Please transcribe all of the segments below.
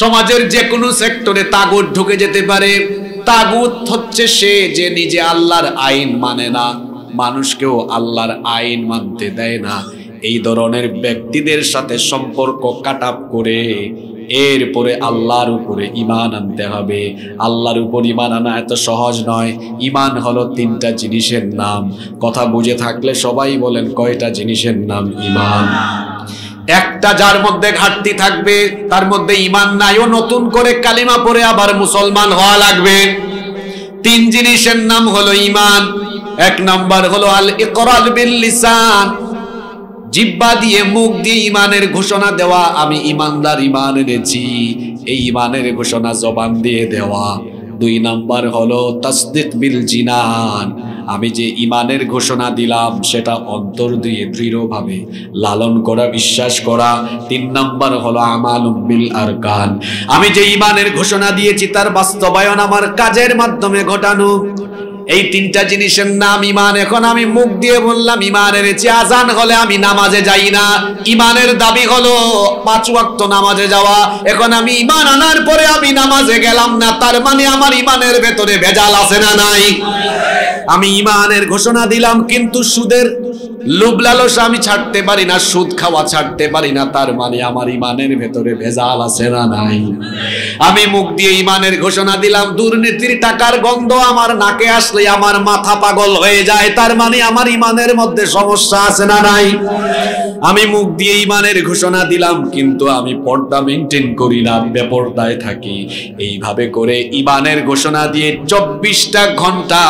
সমাজের যে কোনো সেক্টরে তাগুত ঢুকে যেতে পারে। তাগুত হচ্ছে সে যে নিজে আল্লাহর আইন মানে না। মানুষকেও আল্লাহর আইন মানতে দেয় না। এই ধরনের ব্যক্তিদের সাথে সম্পর্ক কাটাপ করে এরপরে আল্লাহর উপরে ইমান আনতে হবে। আল্লাহর উপর ইমান আনা এত সহজ নয়। ইমান হলো তিনটা জিনিসের নাম। কথা বুঝে থাকলে সবাই বলেন কয়টা জিনিসের নাম? ইমান একটা যার মধ্যে ঘাটতি থাকবে, তার মধ্যে ইমান নাই, ও নতুন করে কালিমা পরে আবার মুসলমান হওয়া লাগবে। তিন জিনিসের নাম হলো ইমান এক নাম্বার হলো আল ইকরাল বিল লিসান জিব্বা দিয়ে মুখ দিয়ে ইমানের ঘোষণা দেওয়া, আমি ইমানদার ইমান এনেছি, এই ইমানের ঘোষণা জবান দিয়ে দেওয়া। দুই নাম্বার হলো তাসদিক বিল জিনান আমি যে ইমানের ঘোষণা দিলাম, সেটা অন্তর দিয়ে দৃঢ়ভাবে লালন করা, বিশ্বাস করা, তিন নম্বর হলো আমাল উম্মিল আর কান আমি যে ইমানের ঘোষণা দিয়েছি, তার বাস্তবায়ন আমার কাজের মাধ্যমে ঘটানো। এই তিনটা জিনিসের নাম ইমান এখন আমি মুখ দিয়ে বললাম ইমান এনেছি আজান হলে আমি নামাজে যাই না। ইমানের দাবি হলো পাঁচ ওয়াক্ত নামাজে যাওয়া। এখন আমি ইমান আনার পরে আমি নামাজে গেলাম না, তার মানে আমার ইমানের ভেতরে ভেজাল আছে না নাই? আমি ইমানের ঘোষণা দিলাম, কিন্তু সুদের লোভ লালসা আমি ছাড়তে পারি না, সুদ খাওয়া ছাড়তে পারি না, তার মানে আমার ইমানের ভেতরে ভেজাল আছে না নাই? আমি মুখ দিয়ে ইমানের ঘোষণা দিলাম, দুর্নীতির টাকার গন্ধ আমার নাকে আসলে আমার মাথা পাগল হয়ে যায়, তার মানে আমার ইমানের মধ্যে সমস্যা আছে না নাই? আমি মুখ দিয়ে ইমানের ঘোষণা দিলাম, কিন্তু আমি পর্দা মেনটেন করি না, বেপর্দায় থাকি। এইভাবে করে ইমানের ঘোষণা দিয়ে চব্বিশটা ঘণ্টা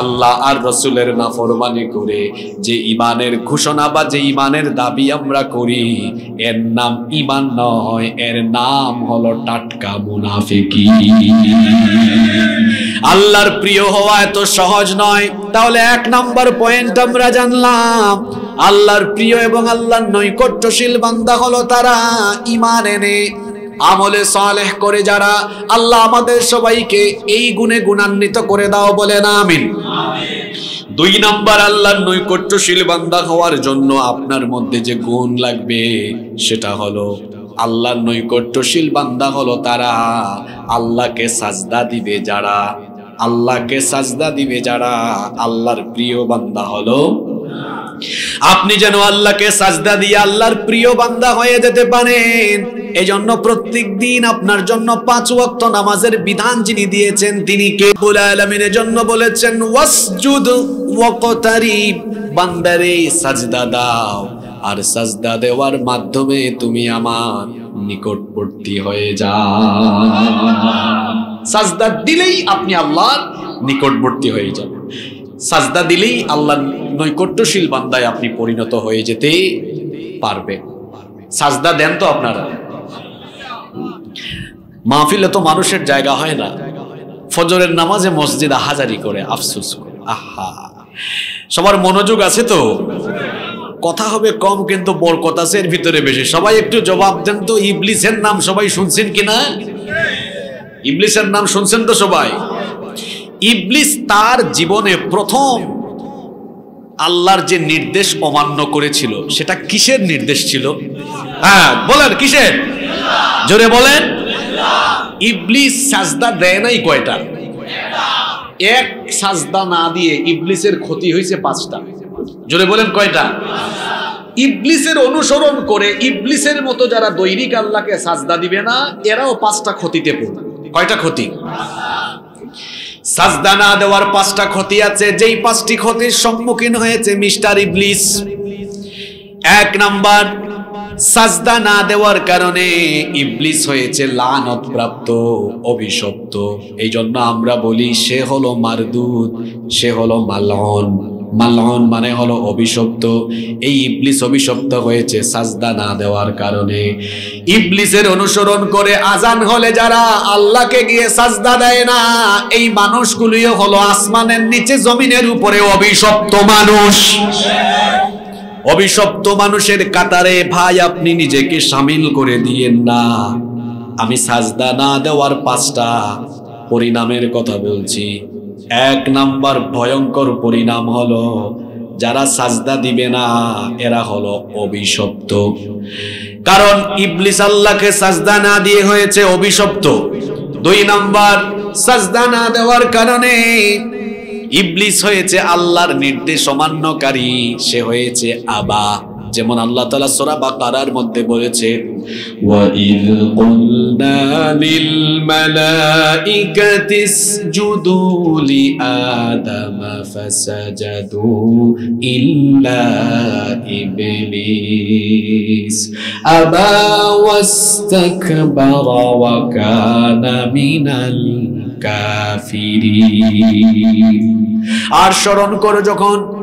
আল্লাহ আর রসুলের নাফরমানি করে যে ইমানের ঘোষণা বা যে ইমানের দাবি আমরা করি, এর নাম ইমান নয়, এর নাম হলো টাটকা মুনাফিকি। আল্লাহর প্রিয় হওয়া এত সহজ নয়। তাহলে এক নম্বর পয়েন্ট আমরা জানলাম, আল্লাহর প্রিয় এবং আল্লাহর নৈকট্যশীল বান্দা হলো তারা ইমান এনে আমলে সালেহ করে যারা, আল্লাহ আমাদের সবাইকে এই গুণে গুণান্বিত করে দাও বলে না আমিন। দুই নাম্বার, আল্লাহর নৈকট্যশীল বান্দা হওয়ার জন্য আপনার মধ্যে যে গুণ লাগবে, সেটা হলো আল্লাহর নৈকট্যশীল বান্দা হলো তারা, আল্লাহকে সাজদা দিবে যারা, আল্লাহকে সাজদা দিবে যারা, আল্লাহর প্রিয় বান্দা হলো আপনি যেন আল্লাহকে সাজদা দিয়ে আল্লাহর প্রিয় বান্দা হয়ে যেতে পারেন। এজন্য প্রত্যেক দিন আপনার জন্য পাঁচ ওয়াক্ত নামাজের বিধান যিনি দিয়েছেন, তিনি কে? আলমিনের জন্য বলেছেন, ওয়াসজুদ ওয়াকতারিব। বান্দারে, সাজদা দাও। আর সাজদা দেওয়ার মাধ্যমে তুমি আমার নিকটবর্তী হয়ে যাও। সাজদা দিলেই আপনি আল্লাহর নিকটবর্তী হয়ে যাবেন। সাজদা দিলেই আল্লাহর নৈকট্যশীল বান্দায় আপনি পরিণত হয়ে যেতে পারবেন। সাজদা দেন তো আপনারা। মাহফিলে তো মানুষের জায়গা হয় না। ফজরের নামাজে মসজিদ হাজারি করে, আফসুস করে। আহা! সবার মনোযোগ আছে তো? কথা হবে কম, কিন্তু বরকত আছে এর ভিতরে বেশি। সবাই একটু জবাব দেন তো, ইবলিসের নাম সবাই শুনছেন কিনা ইবলিসের নাম শুনছেন তো সবাই? ইবলিস তার জীবনে প্রথম আল্লাহর যে নির্দেশ অমান্য করেছিল, সেটা কিসের নির্দেশ ছিল? হ্যাঁ বলেন, কিসের? জোরে বলেন। ইবলিস সাজদা দেয় নাই কয়টা? এক সাজদা না দিয়ে ইবলিসের ক্ষতি হয়েছে পাঁচটা। জোরে বলেন, কয়টা? ইবলিসের অনুসরণ করে ইবলিসের মতো যারা দৈনিক আল্লাহকে সাজদা দিবে না, এরাও পাঁচটা ক্ষতিতে পড়বে। কয়টা ক্ষতি? সাজদা না দেওয়ার পাঁচটা ক্ষতি আছে, যেই পাঁচটি ক্ষতির সম্মুখীন হয়েছে মিস্টার ইবলিস। এক নাম্বার, সাজদা না দেওয়ার কারণে ইবলিস হয়েছে লানত প্রাপ্ত অভিশপ্ত। এই জন্য আমরা বলি, সে হলো মারদুদ সে হলো মালন মালন মানে হলো অভিশপ্ত। এই ইবলিস অভিশপ্ত হয়েছে সাজদা না দেওয়ার কারণে। ইবলিসের অনুসরণ করে আজান হলে যারা আল্লাহকে গিয়ে সাজদা দেয় না, এই মানুষগুলিও হলো আসমানের নিচে জমিনের উপরে অভিশপ্ত মানুষ। অভিশপ্ত মানুষের কাতারে, ভাই, আপনি নিজেকে সামিল করে দিয়েন না। আমি সাজদা না দেওয়ার পাঁচটা পরিণামের কথা বলছি। এক নাম্বার ভয়ঙ্কর পরিণাম হলো, যারা সাজদা দিবে না, এরা হলো অভিশপ্ত। কারণ ইবলিস আল্লাহকে সাজদা না দিয়ে হয়েছে অভিশপ্ত। দুই নাম্বার, সাজদা না দেওয়ার কারণে ইবলিস হয়েছে আল্লাহর নির্দেশ অমান্যকারী, সে হয়েছে আবা। যেমন আল্লাহ তালা সোরা বাকারার মধ্যে বলেছেন وَإِذْ قُلْنَا لِلْمَلَائِكَةِ اسْجُدُوا لِآدَمَ فَسَجَدُوا إِلَّا إِبْلِيسَ أَبَى وَاسْتَكْبَرَ وَكَانَ مِنَ الْكَافِرِينَ আর স্মরণ করো যখন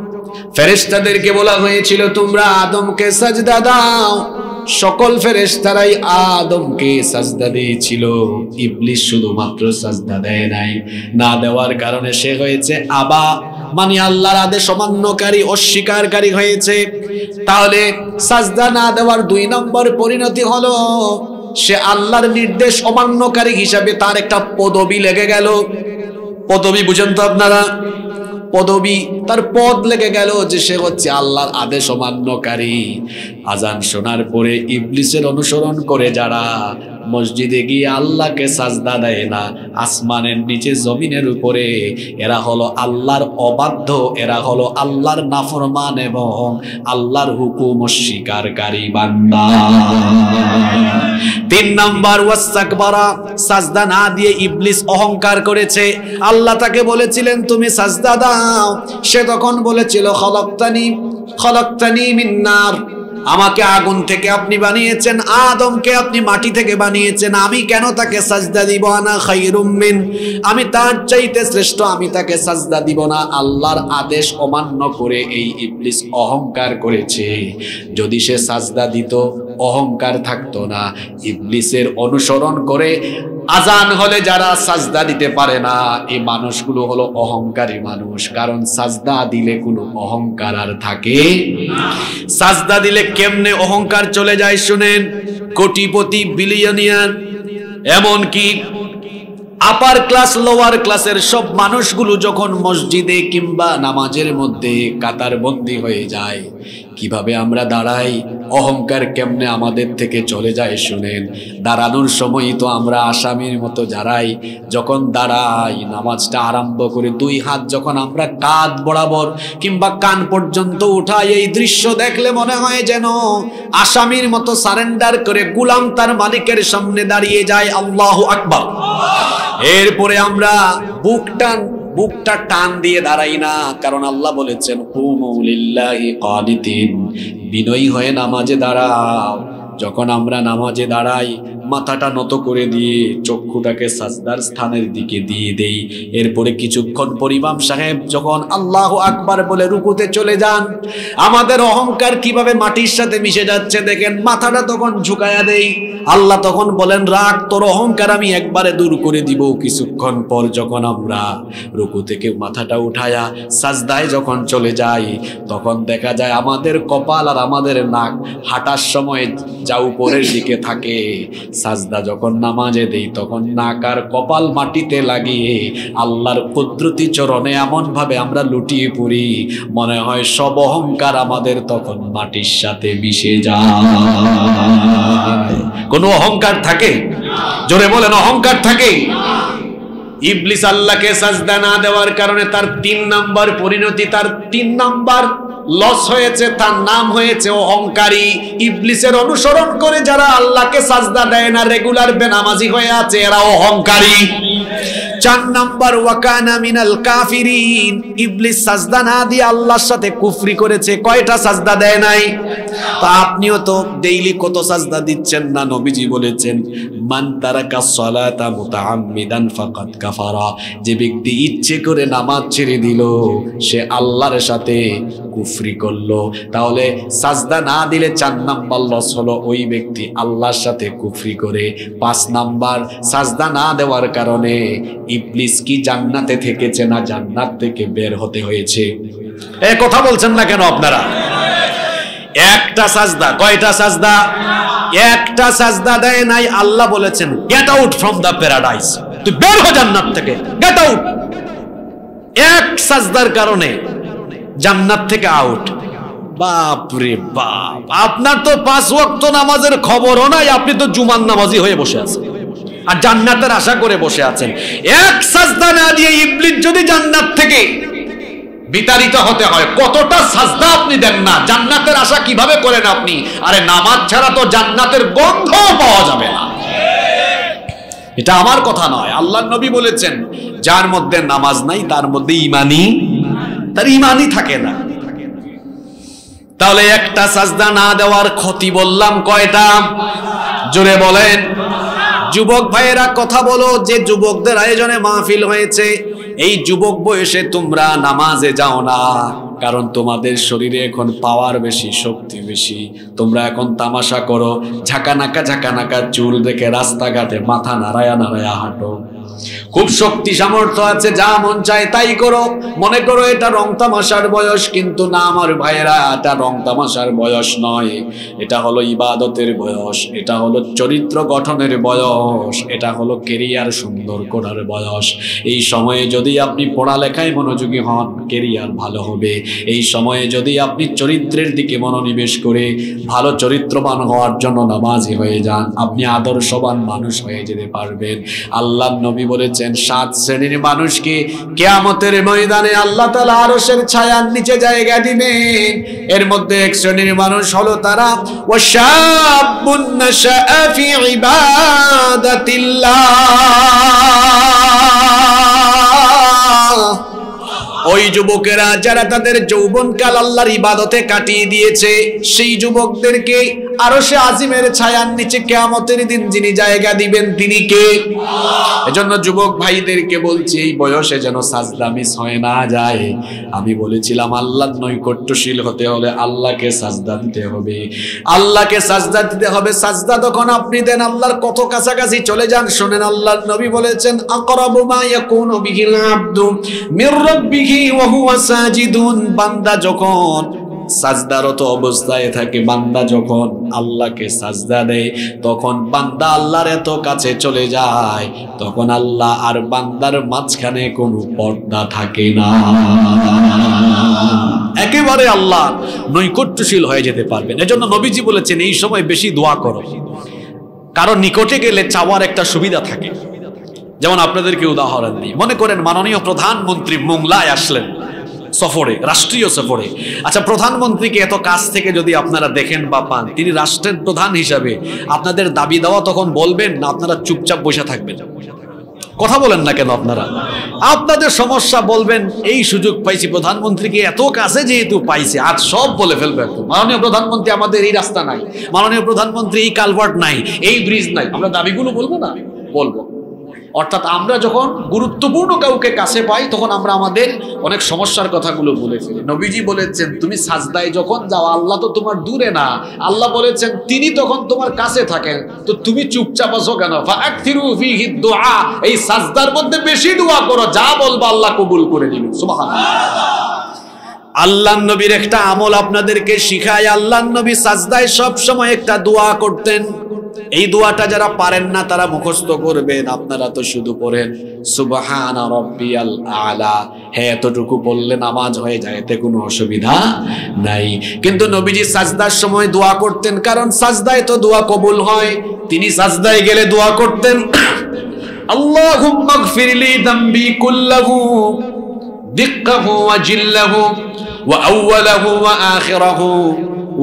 ফেরেশতাদেরকে বলা হয়েছিল, তোমরা আদমকে সাজদা দাও। সকল ফেরেশতারাই আদমকে সাজদা দিয়েছিল। ইবলিস শুধুমাত্র সাজদা দেয় নাই। না দেওয়ার কারণে সে হয়েছে আবা মানে আল্লাহর আদেশ অমান্যকারী, অস্বীকারী হয়েছে। তাহলে সাজদা না দেওয়ার দুই নম্বর পরিণতি হলো, সে আল্লাহর নির্দেশ অমান্যকারী হিসাবে তার একটা পদবি লেগে গেল। পদবি বুঝেন তো আপনারা? পদবি, তার পদ লেগে গেল যে সে হচ্ছে আল্লাহর আদেশ অমান্যকারী আজান শোনার পরে ইবলিসের অনুসরণ করে যারা মসজিদে গিয়ে আল্লাহকে সাজদা দেয় না। আসমানের নিচে, জমিনের উপরে। এরা হলো আল্লাহর অবাধ্য। এরা হলো আল্লাহর নাফরমান এবং আল্লাহর হুকুম অস্বীকারী বান্দা। তিন নাম্বার ওয়াস্তাকবারা সাজদা না দিয়ে ইবলিস অহংকার করেছে। আল্লাহ তাকে বলেছিলেন, তুমি সাজদা দাও। সে তখন বলেছিল, খলক্তানি খলক্তানি মিন্নার। আমাকে আগুন থেকে আপনি বানিয়েছেন, আদমকে আপনি মাটি থেকে বানিয়েছেন, আমি কেন তাকে সাজদা দিব? না খাইরুম মিন। আমি তার চাইতে শ্রেষ্ঠ, আমি তাকে সাজদা দিব না। আল্লাহর আদেশ অমান্য করে এই ইবলিস অহংকার করেছে। যদি সে সাজদা দিত, অহংকার থাকতো না। ইবলিসের অনুসরণ করে আজান হলে যারা সাজদা দিতে পারে না, এই মানুষগুলো হলো অহংকারী মানুষ। কারণ সাজদা দিলে কোনো অহংকার আর থাকে সাজদা দিলে কেমনে অহংকার চলে যায় শুনেন? কোটিপতি বিলিয়নিয়ার এমন কি আপার ক্লাস লোয়ার ক্লাসের সব মানুষগুলো যখন মসজিদে কিংবা নামাজের মধ্যে কাতার বন্দি হয়ে যায়, কীভাবে আমরা দাঁড়াই? অহংকার কেমনে আমাদের থেকে চলে যায় শুনেন? দাঁড়ানোর সময় তো আমরা আসামির মতো যারাই, যখন দাঁড়াই, নামাজটা আরম্ভ করে দুই হাত যখন আমরা কাঁধ বরাবর কিংবা কান পর্যন্ত উঠাই, এই দৃশ্য দেখলে মনে হয় যেন আসামির মতো সারেন্ডার করে গুলাম তার মালিকের সামনে দাঁড়িয়ে যায়, আল্লাহ আকবার। এরপরে আমরা বুকটা বুকটা টান দিয়ে দাঁড়াই না, কারণ আল্লাহ বলেছেন বিনয়ী হয়ে নামাজে দাঁড়াও। যখন আমরা নামাজে দাঁড়াই মাথাটা নত করে দিয়ে চক্ষুটাকে সাজদার স্থানের দিকে দিয়ে দেই। এরপরে কিছুক্ষণ পরিমাম সাহেব যখন আল্লাহ আকবার বলে রুকুতে চলে যান, আমাদের অহংকার কীভাবে মাটির সাথে মিশে যাচ্ছে দেখেন, মাথাটা তখন ঝুঁকায়া দেই। আল্লাহ তখন বলেন, রাগ, তোর অহংকার আমি একবারে দূর করে দিব। কিছুক্ষণ পর যখন আমরা রুকু থেকে মাথাটা উঠায়া সাজদায় যখন চলে যাই, তখন দেখা যায় আমাদের কপাল আর আমাদের নাক হাঁটার সময় যা উপরের দিকে থাকে সাজদা যখন নামাজে দেই, তখন নাক আর কপাল মাটিতে লাগিয়ে আল্লাহর কুদরতি চরণে এমন ভাবে আমরা লুটিয়ে পড়ি। মনে হয় সব অহংকার আমাদের তখন মাটির সাথে মিশে যায়। কোনো অহংকার থাকে? জোরে বলেন, অহংকার থাকে? ইবলিস আল্লাহকে সাজদা না দেওয়ার কারণে তার তিন নাম্বার পরিণতি, তার তিন নাম্বার লস হয়েছে, তার নাম হয়েছে অহংকারী। ইবলিসের অনুসরণ করে যারা আল্লাহকে সাজদা দেয় না রেগুলার বেনামাজি হয়ে আছে, এরা অহংকারী। চার নাম্বার, ওয়াকানা মিনাল কাফিরিন। ইবলিস সাজদা না দিয়ে আল্লাহর সাথে কুফরি করেছে, কয়টা সাজদা দেয় নাই? তা আপনিও তো ডেইলি কত সাজদা দিচ্ছেন না, নবীজি বলেছেন, মান তারাকা সালাতা মুতাআম্মিদান ফাকাদ কাফারা। যে ব্যক্তি ইচ্ছে করে নামাজ ছেড়ে দিল, সে আল্লাহর সাথে কুফরি করল। তাহলে সাজদা না দিলে চার নাম্বার লস হলো ওই ব্যক্তি আল্লাহর সাথে কুফরি করে। পাঁচ নাম্বার, সাজদা না দেওয়ার কারণে ইবলিস কি জান্নাতে থেকেছে না জান্নাত থেকে বের হতে হয়েছে? এ, কথা বলছেন না কেন আপনারা? একটা সাজদা, কয়টা সাজদা? একটা সাজদা দেয় নাই, আল্লাহ বলেছেন get out from the paradise তুই বের হ জান্নাত থেকে গেট আউট এক সাজদার কারণে জান্নাত থেকে আউট বাপ রে বাপ, আপনার তো পাঁচ ওয়াক্ত নামাজের খবরও নাই, আপনি তো জুমান নামাজি হয়ে বসে আছেন। আর জান্নাতের আশা করে বসে আছেন। এক সাজদা না দিয়ে ইবলিস যদি জান্নাত থেকে বিতাড়িত হতে হয়। কতটা সাজদা আপনি দেন না। জান্নাতের আশা কীভাবে করেন আপনি? আরে নামাজ ছাড়া তো জান্নাতের গন্ধ পাওয়া যাবে না। এটা আমার কথা নয়। আল্লাহ নবী বলেছেন, যার মধ্যে নামাজ নাই, তার মধ্যে ইমানি তার ইমানই থাকে না। তাহলে একটা সাজদা না দেওয়ার ক্ষতি বললাম কয়টা? জোরে বলেন। যুবক ভাইয়েরা, কথা বলো, যে যুবকদের আয়োজনে মাহফিল হয়েছে এই যুবক বয়সে তোমরা নামাজে যাও না, কারণ তোমাদের শরীরে এখন পাওয়ার বেশি, শক্তি বেশি। তোমরা এখন তামাশা করো, ঝাঁকানাকা ঝাঁকানাকা চুল দেখে রাস্তাঘাটে মাথা নাড়ায়া নাড়ায়া হাঁটো। খুব শক্তি সামর্থ্য আছে, যা মন চায় তাই করো। মনে করো এটা রং তামাশার বয়স, কিন্তু না আমার ভাইয়েরা, এটা রং তামাশার বয়স নয়। এটা হলো ইবাদতের বয়স, এটা হলো চরিত্র গঠনের বয়স, এটা হলো কেরিয়ার সুন্দর করার বয়স। এই সময়ে যদি আপনি পড়ালেখায় মনোযোগী হন, কেরিয়ার ভালো হবে। এই সময়ে যদি আপনি চরিত্রের দিকে মনোনিবেশ করে ভালো চরিত্রবান হওয়ার জন্য নামাজি হয়ে যান, আপনি আদর্শবান মানুষ হয়ে যেতে পারবেন। আল্লাহ নবী বলেছেন, সাত শ্রেণির মানুষকে কেয়ামতের ময়দানে আল্লাহ তালা আরসের ছায়ার নিচে জায়গা দিবেন। এর মধ্যে এক শ্রেণির মানুষ হলো তারা ও ওই যুবকেরা যারা তাদের যৌবনকাল আল্লাহর ইবাদতে কাটিয়ে দিয়েছে, সেই যুবকদেরকে আরও সে আজিমের ছায়ার নিচে কেয়ামতের দিন যিনি জায়গা দিবেন, তিনি কে? এজন্য যুবক ভাইদেরকে বলছি, এই বয়সে যেন সাজদা মিস হয়ে না যায়। আমি বলেছিলাম আল্লাহ নৈকট্যশীল হতে হলে আল্লাহকে সাজদা দিতে হবে। আল্লাহকে সাজদা দিতে হবে। সাজদা তখন আপনি দেন, আল্লাহর কত কাছাকাছি চলে যান, শোনেন আল্লাহর নবী বলেছেন, আকরাবু মা ইয়াকুনু বিহিল আবদু মির রাব্বিহি ওয়া হুয়া সাজিদুন, বান্দা যখন সাজদারত অবস্থায় থাকে, বান্দা যখন আল্লাহকে সাজদা দেয়, তখন বান্দা আল্লাহর এত কাছে চলে যায়, তখন আল্লাহ আর বান্দার মাঝখানে কোনো পর্দা থাকে না। একেবারে আল্লাহ নৈকট্যশীল হয়ে যেতে পারবেন। এজন্য নবীজি বলেছেন, এই সময় বেশি দোয়া করো। কারণ নিকটে গেলে চাওয়ার একটা সুবিধা থাকে। যেমন আপনাদেরকে উদাহরণ দিই। মনে করেন মাননীয় প্রধানমন্ত্রী মোংলায় আসলেন সফরে, রাষ্ট্রীয় সফরে। আচ্ছা প্রধানমন্ত্রীকে এত কাছ থেকে যদি আপনারা দেখেন বা পান, তিনি রাষ্ট্রের প্রধান হিসাবে আপনাদের দাবি দেওয়া তখন বলবেন না, আপনারা চুপচাপ বসে থাকবেন। কথা বলেন না কেন আপনারা? আপনাদের সমস্যা বলবেন, এই সুযোগ পাইছি, প্রধানমন্ত্রীকে এত কাছে যেহেতু পাইছে, আজ সব বলে ফেলবে একদম। মাননীয় প্রধানমন্ত্রী, আমাদের এই রাস্তা নাই। মাননীয় প্রধানমন্ত্রী, এই কালভার্ট নাই, এই ব্রিজ নাই। আমরা দাবিগুলো বলব না? বলব। অর্থাৎ আমরা যখন গুরুত্বপূর্ণ কাউকে কাছে পাই, তখন আমরা আমাদের অনেক সমস্যার কথাগুলো বলে ফেলি। নবীজি বলেছেন, তুমি সাজদায় যখন যাও, আল্লাহ তো তোমার দূরে না। আল্লাহ বলেছেন, তিনি তখন তোমার কাছে থাকেন। তো তুমি চুপচাপ আছো কেন? এই সাজদার মধ্যে বেশি দোয়া করো, যা বলব আল্লাহ কবুল করে সুবহানাল্লাহ। আল্লাহ নবীর একটা আমল আপনাদেরকে শিখায় আল্লাহ নবী সাজদায় সব সময় একটা দোয়া করতেন। এই দোয়াটা যারা পারেন না, তারা মুখস্থ করবেন। আপনারা তো শুধু পড়েন, সুবহান রব্বিয়াল আলা। হ্যাঁ এতটুকু বললে নামাজ হয়ে যায়, এতে কোনো অসুবিধা নাই। কিন্তু নবীজি সাজদার সময় দোয়া করতেন, কারণ সাজদায় তো দোয়া কবুল হয়। তিনি সাজদায় গেলে দোয়া করতেন, আল্লাহুম্মা গফিরলি দামবি কুল্লাহু, দিক্কাহু ওয়া জিল্লাহু, ওয়া আউওয়ালাহু ওয়া আখিরাহু,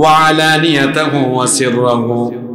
ওয়া আলানিয়াতাহু ওয়া সিররাহু।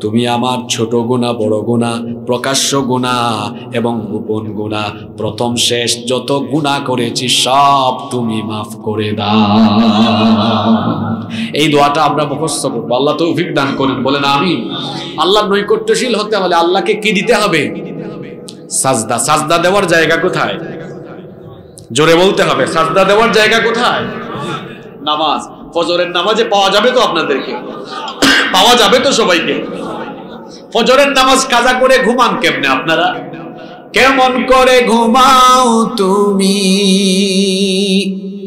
তুমি আমার ছোট গুণা, বড় গুণা, প্রকাশ্য গুণা এবং গোপন গুণা। প্রথম শেষ যত গুণা করেছি, সব তুমি মাফ করে দাও। এই দোয়াটা আমরা মুখস্থ করব। আল্লাহ তৌফিক দান করেন, বলেন আমি আল্লাহ নৈকট্যশীল হতে হলে আল্লাহকে কি দিতে হবে? সাজদা। সাজদা দেওয়ার জায়গা কোথায়? জোরে বলতে হবে, সাজদা দেওয়ার জায়গা কোথায়? নামাজ। ফজরের নামাজে পাওয়া যাবে তো আপনাদেরকে? পাওয়া যাবে তো সবাইকে? ফজরের নামাজ কাজা করে ঘুমান কেমনে আপনারা? কেমন করে ঘুমাও তুমি?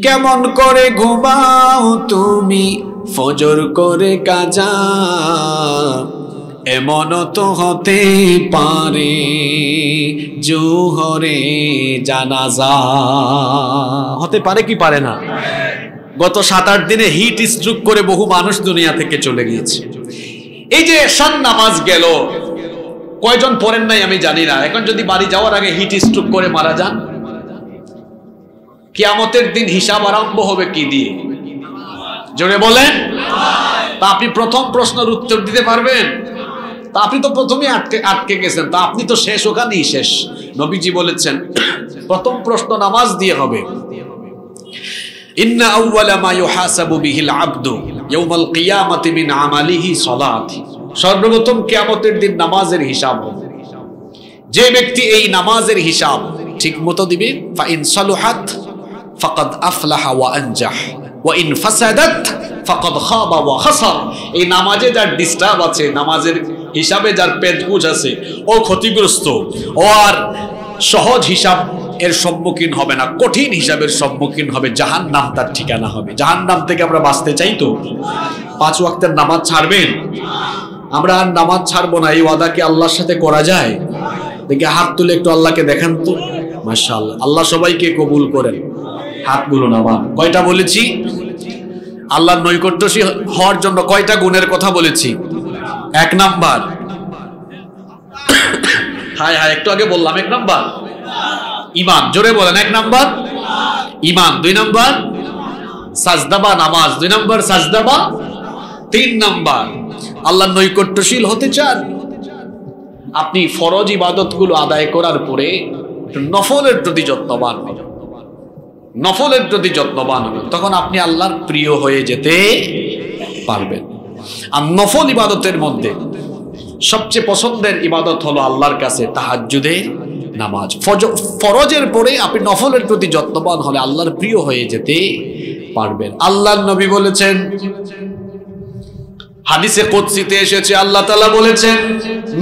কেমন করে ঘুমাও তুমি? ফজর করে কাজা এমন তো হতে পারে, জোহরে জানাজা। হতে পারে কি পারে না? গত সাত আট দিনে হিট স্ট্রোক করে বহু মানুষ দুনিয়া থেকে চলে গিয়েছে। এই যে এশান নামাজ গেল, কয়জন পড়েন নাই আমি জানি না। এখন যদি বাড়ি যাওয়ার আগে হিট স্ট্রোক করে মারা যান, কিয়ামতের দিন হিসাব আরম্ভ হবে কি দিয়ে? জোরে বলেন। তা আপনি প্রথম প্রশ্নের উত্তর দিতে পারবেন? তা আপনি তো প্রথমে আটকে আটকে গেছেন। তা আপনি তো শেষ, ওখানেই শেষ। নবীজি বলেছেন, প্রথম প্রশ্ন নামাজ দিয়ে হবে। ইন্না আউওয়ালা মা ইউহাসাবু বিহিল আবদু। ইয়াউমাল কিয়ামাতি মিন আমালিহি সালাতি। সর্বপ্রথম কিয়ামতের দিন নামাজের হিসাব হবে। যে ব্যক্তি এই নামাজের হিসাব ঠিক মতো দিবে ফা ইন সালুহাত ফাকাদ আফলাহা ওয়া আনজাহ ওয়া ইন ফাসাদাত ফাকাদ খাবা ওয়া খাসার। এই নামাজে যার ডিস্টার্ব আছে, নামাজের হিসাবে যার পেজগুজ আছে, ও ক্ষতিগ্রস্ত ও আর সহজ হিসাব এর সম্মুখীন হবে না, কঠিন হিসাবের সম্মুখীন হবে জাহান নাম তার ঠিকানা হবে। জাহান নাম থেকে আমরা বাঁচতে চাই তো? পাঁচ ওয়াক্তের নামাজ ছাড়বেন? আমরা আর নামাজ ছাড়বো না, এই ওয়াদাকে আল্লাহর সাথে করা যায়? দেখে হাত তুলে একটু আল্লাহকে দেখান তো। মাশাআল্লাহ, আল্লাহ সবাইকে কবুল করেন। হাতগুলো নামান। কয়টা বলেছি? আল্লাহর নৈকট্যশী হওয়ার জন্য কয়টা গুণের কথা বলেছি? এক নাম্বার। হায় হায়, একটু আগে বললাম, এক নাম্বার। ইমান। জোরে বলেন, এক নাম্বার ইমান, দুই নাম্বার সাজদাবা নামাজ, দুই নাম্বার সাজদাবা তিন নাম্বার। আল্লাহ নৈকট্যশীল হতে চান। আপনি ফরজ ইবাদতগুলো আদায় করার পরে নফলের প্রতি যত্নবান হবেন নফলের প্রতি যত্নবান হবেন। তখন আপনি আল্লাহর প্রিয় হয়ে যেতে পারবেন। আর নফল ইবাদতের মধ্যে সবচেয়ে পছন্দের ইবাদত হলো আল্লাহর কাছে তাহাজ্জুদের নামাজ। ফরজের পরে আপনি নফলের প্রতি যত্নবান হলে আল্লাহর প্রিয় হয়ে যেতে পারবেন। আল্লাহর নবী বলেছেন, হাদিসে কুদসিতে এসেছে, আল্লাহ তাআলা বলেছেন,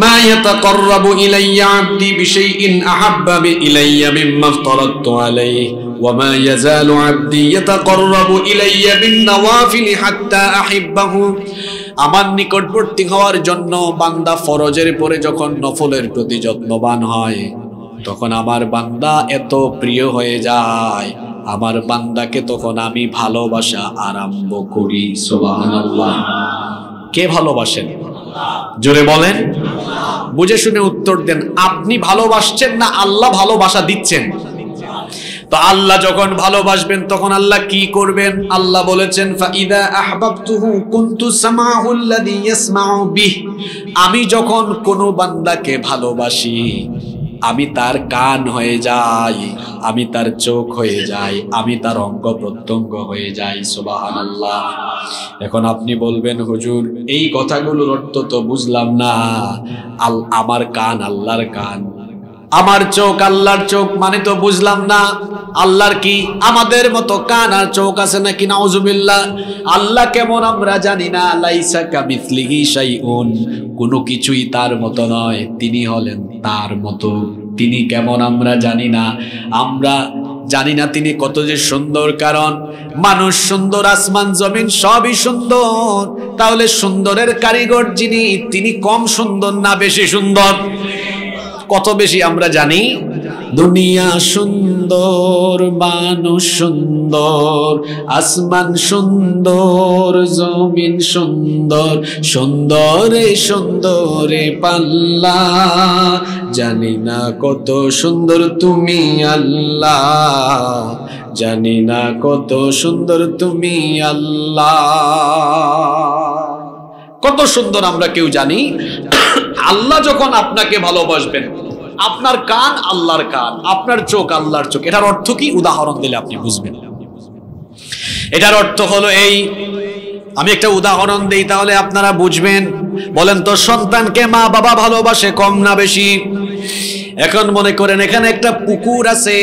মা ইয়াতাকাররাবু ইলাইয়া আবদি বিশাইইন আহাব্বা ইলাইয়া মিম্মা আফতারাতু আলাইহি ওয়া মা ইয়াজালু আবদি ইয়াতাকাররাবু ইলাইয়া বিন নওয়াফিল হাত্তা আহিব্বাহু। আমার নিকটবর্তী হওয়ার জন্য বান্দা ফরজের পরে যখন নফলের প্রতি যত্নবান হয় তখন আমার বান্দা এত প্রিয় হয়ে যায়। আমার বান্দাকে তখন আমি ভালোবাসা আরম্ভ করি কে ভালোবাসেন? জোরে বলেন। বুঝে শুনে উত্তর দেন, আপনি ভালোবাসছেন না আল্লাহ ভালোবাসা দিচ্ছেন? তো আল্লাহ যখন ভালোবাসবেন, তখন আল্লাহ কি করবেন? আল্লাহ বলেছেন, ফাইদা আহবাবতুহু কুনতু সামাহুল্লাযী ইয়াসমাউ বিহ। আমি যখন কোনো বান্দাকে ভালোবাসি আমি তার কান হয়ে যাই, আমি তার চোখ হয়ে যাই, আমি তার অঙ্গ প্রত্যঙ্গ হয়ে যাই, সুবহানাল্লাহ। এখন আপনি বলবেন, হুজুর, এই কথাগুলোর অর্থ তো বুঝলাম না। আল, আমার কান, আল্লাহর কান। আমার চোখ আল্লাহর চোখ মানে তো বুঝলাম না। আল্লাহর কি আমাদের মতো কান আর চোখ আছে নাকি? নাউজুবিল্লাহ। আল্লাহ কেমন আমরা জানি না। লাইসা কামিথলিহি শাইউন। কোনো কিছুই তার মতো নয়। তিনি হলেন তার মতো। তিনি কেমন আমরা জানি না। আমরা জানি না তিনি কত যে সুন্দর। কারণ মানুষ সুন্দর, আসমান, জমিন সবই সুন্দর। তাহলে সুন্দরের কারিগর যিনি, তিনি কম সুন্দর না বেশি সুন্দর? কত বেশি আমরা জানি? দুনিয়া সুন্দর মানুষ সুন্দর আসমান সুন্দর জমিন সুন্দর সুন্দরে সুন্দরে পাল্লা। জানি না কত সুন্দর তুমি আল্লাহ। জানি না কত সুন্দর তুমি আল্লাহ। কত সুন্দর আমরা কেউ জানি? আল্লাহ যখন আপনাকে ভালোবাসবেন আপনার কান আল্লাহর কান, আপনার চোখ আল্লাহর চোখ। এটার অর্থ কি? উদাহরণ দিলে আপনি বুঝবেন। এটার অর্থ হলো এই, আমি একটা উদাহরণ দেই তাহলে আপনারা বুঝবেন। বলেন তো, সন্তানকে মা বাবা ভালোবাসে কম না বেশি? এখন মনে করেন, এখানে একটা পুকুর আছে,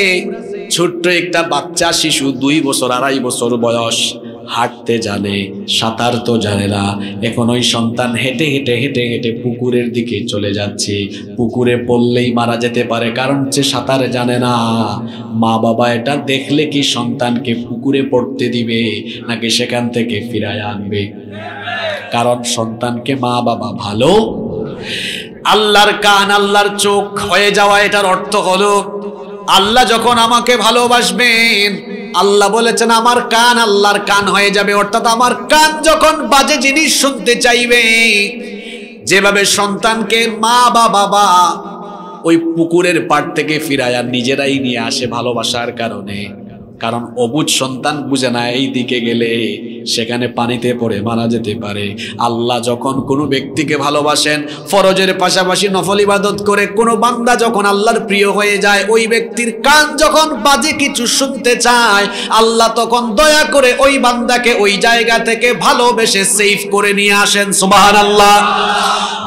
ছোট্ট একটা বাচ্চা, শিশু, দুই বছর, আড়াই বছর বয়স। হাঁটতে জানে, সাঁতার তো জানে না। এখন ওই সন্তান হেঁটে হেঁটে হেঁটে হেঁটে পুকুরের দিকে চলে যাচ্ছে। পুকুরে পড়লেই মারা যেতে পারে, কারণ সে সাঁতার জানে না। মা বাবা এটা দেখলে কি সন্তানকে পুকুরে পড়তে দিবে, নাকি সেখান থেকে ফিরায় আনবে? কারণ সন্তানকে মা বাবা ভালো। আল্লাহর কান, আল্লাহর চোখ হয়ে যাওয়া এটার অর্থ হলো, আল্লাহ যখন আমাকে ভালোবাসবেন আল্লাহ বলেছেন, আমার কান আল্লাহর কান হয়ে যাবে। অর্থাৎ আমার কান যখন বাজে জিনিস শুনতে চাইবে, যেভাবে সন্তানকে মা বা বাবা ওই পুকুরের পাড় থেকে ফিরায় আর নিজেরাই নিয়ে আসে ভালোবাসার কারণে। কারণ অবুজ সন্তান বুঝে না এই দিকে গেলে সেখানে পানিতে পড়ে মারা যেতে পারে। আল্লাহ যখন কোনো ব্যক্তিকে ভালোবাসেন, ফরজের পাশাপাশি নফল ইবাদত করে, কোনো বান্দা যখন আল্লাহর প্রিয় হয়ে যায়, ওই ব্যক্তির কান যখন বাজে কিছু শুনতে চায়, আল্লাহ তখন দয়া করে ওই বান্দাকে ওই জায়গা থেকে ভালোবেসে সেফ করে নিয়ে আসেন। সুবাহান আল্লাহ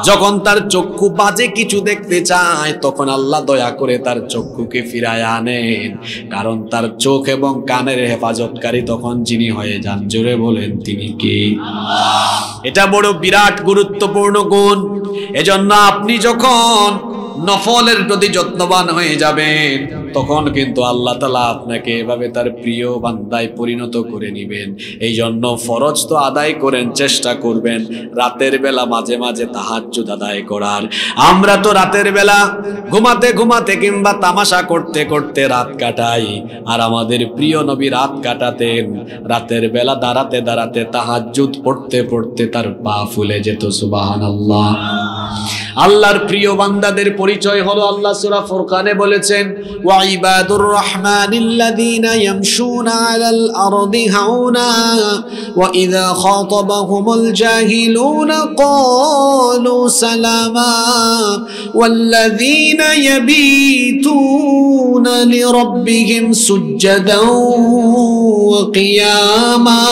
যখন তার চক্ষু বাজে কিছু দেখতে চায়, তখন আল্লাহ দয়া করে তার চক্ষুকে ফিরায় আনেন। কারণ তার চোখ কানের হেফাজতকারী তখন যিনি হয়ে যান, জোরে বলেন তিনি কি? এটা বড় বিরাট গুরুত্বপূর্ণ গুণ। এজন্য আপনি যখন নফলের প্রতি যত্নবান হয়ে যাবেন, তখন কিন্তু আল্লাহ তালা আপনাকে এভাবে তার প্রিয় বান্দায় পরিণত করে নিবেন। এই জন্য ফরজ তো আদায় করেন, চেষ্টা করবেন রাতের বেলা মাঝে মাঝে তাহাজ্জুদ আদায় করার। আমরা তো রাতের বেলা ঘুমাতে ঘুমাতে কিংবা তামাশা করতে করতে রাত কাটাই, আর আমাদের প্রিয় নবী রাত কাটাতেন। রাতের বেলা দাঁড়াতে দাঁড়াতে তাহাজ্জুদ পড়তে পড়তে তার পা ফুলে যেত সুবাহান আল্লাহ আল্লাহর প্রিয় বান্দাদের পরিচয় হলো আল্লাহ সূরা ফুরকানে বলেছেন ওয়াইবাদুর রাহমানিল্লাযীনা ইয়ামশুনা আলাল আরদি হাওনা, ওয়া ইযা খাতাবাহুমুল জাহিলুনা ক্বালু সালামা, ওয়াল্লাযীনা ইয়াবিতুনা লিরাব্বিহিম সুজ্জাদান ওয়া কিয়ামা।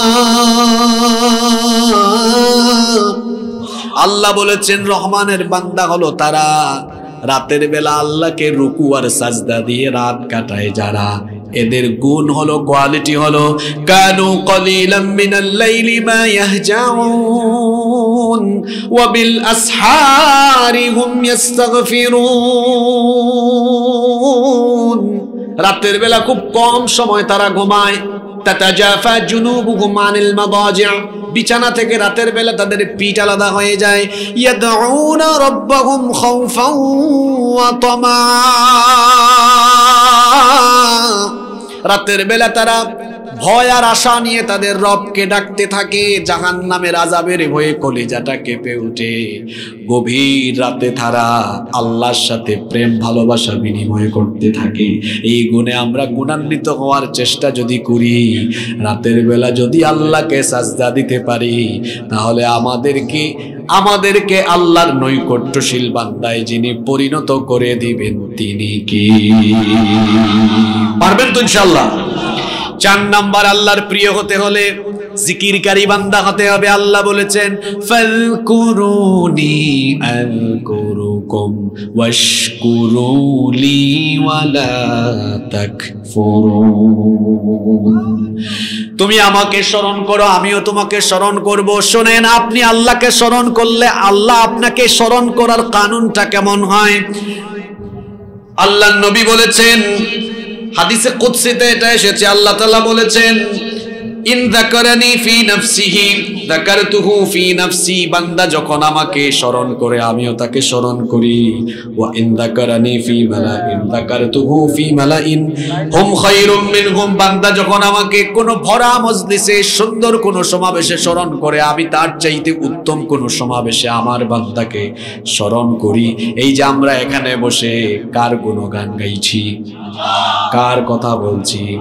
আল্লাহ বলেছেন, রহমানের বান্দা হলো তারা। রাতের বেলা আল্লাহকে রুকু আর সাজদা দিয়ে রাত কাটায় যারা। এদের গুণ হলো, কোয়ালিটি হলো, কানু কলিলাম মিনাল লাইলি মা ইয়াহজাউন, ওয়া বিল আসহারি হুম ইস্তাগফিরুন রাতের বেলা খুব কম সময় তারা ঘুমায়। তাতাজাফা জুনুবুহুম আনিল মাদাজি' বিছানা থেকে রাতের বেলা তাদের পিঠ আলাদা হয়ে যায়। ইয়াদউনা রাব্বাহুম খাউফাও ওয়া তামা। রাতের বেলা তারা ভয় আর আশা নিয়ে তাদের রবকে ডাকতে থাকে। জাহান নামের আজাবের ভয়ে কলিজাটা কেঁপে উঠে গভীর রাতে তারা আল্লাহর সাথে প্রেম, ভালোবাসা বিনিময় করতে থাকে। এই গুণে আমরা গুণান্বিত হওয়ার চেষ্টা যদি করি, রাতের বেলা যদি আল্লাহকে সাজদা দিতে পারি, তাহলে আমাদেরকে আমাদেরকে আল্লাহর নৈকট্যশীল বান্দায় যিনি পরিণত করে দিবেন, তিনি কি? পারবেন তো ইনশাল্লাহ চার নাম্বার আল্লাহর প্রিয় হতে হলে জিকিরকারী বান্দা হতে হবে, আল্লাহ বলেছেন, ফালকুরুনি আলকুরুকুম ওয়াশকুরুলি ওয়ালা তাকফুরুন। তুমি আমাকে স্মরণ করো, আমিও তোমাকে স্মরণ করব। শোনেন, আপনি আল্লাহকে স্মরণ করলে আল্লাহ আপনাকে স্মরণ করার কানুনটা কেমন হয়? আল্লাহ নবী বলেছেন হাদিসে কুৎসিতে এটা এসেছে আল্লাহ তাআলা বলেছেন ইন ফি নাফসিহি ফি নাফসি, বান্দা যখন আমাকে স্মরণ করে, আমিও তাকে স্মরণ করি। ওয়া ইন ফি মালাইন ফি মালাইন, হুম খায়রুম মিনহুম, বান্দা যখন আমাকে কোন ভরা মজলিসে, সুন্দর কোন সমাবেশে স্মরণ করে, আমি তার চাইতে উত্তম কোন সমাবেশে আমার বান্দাকে স্মরণ করি। এই যে আমরা এখানে বসে কার গুণগান গাইছি? কার কথা বলছি?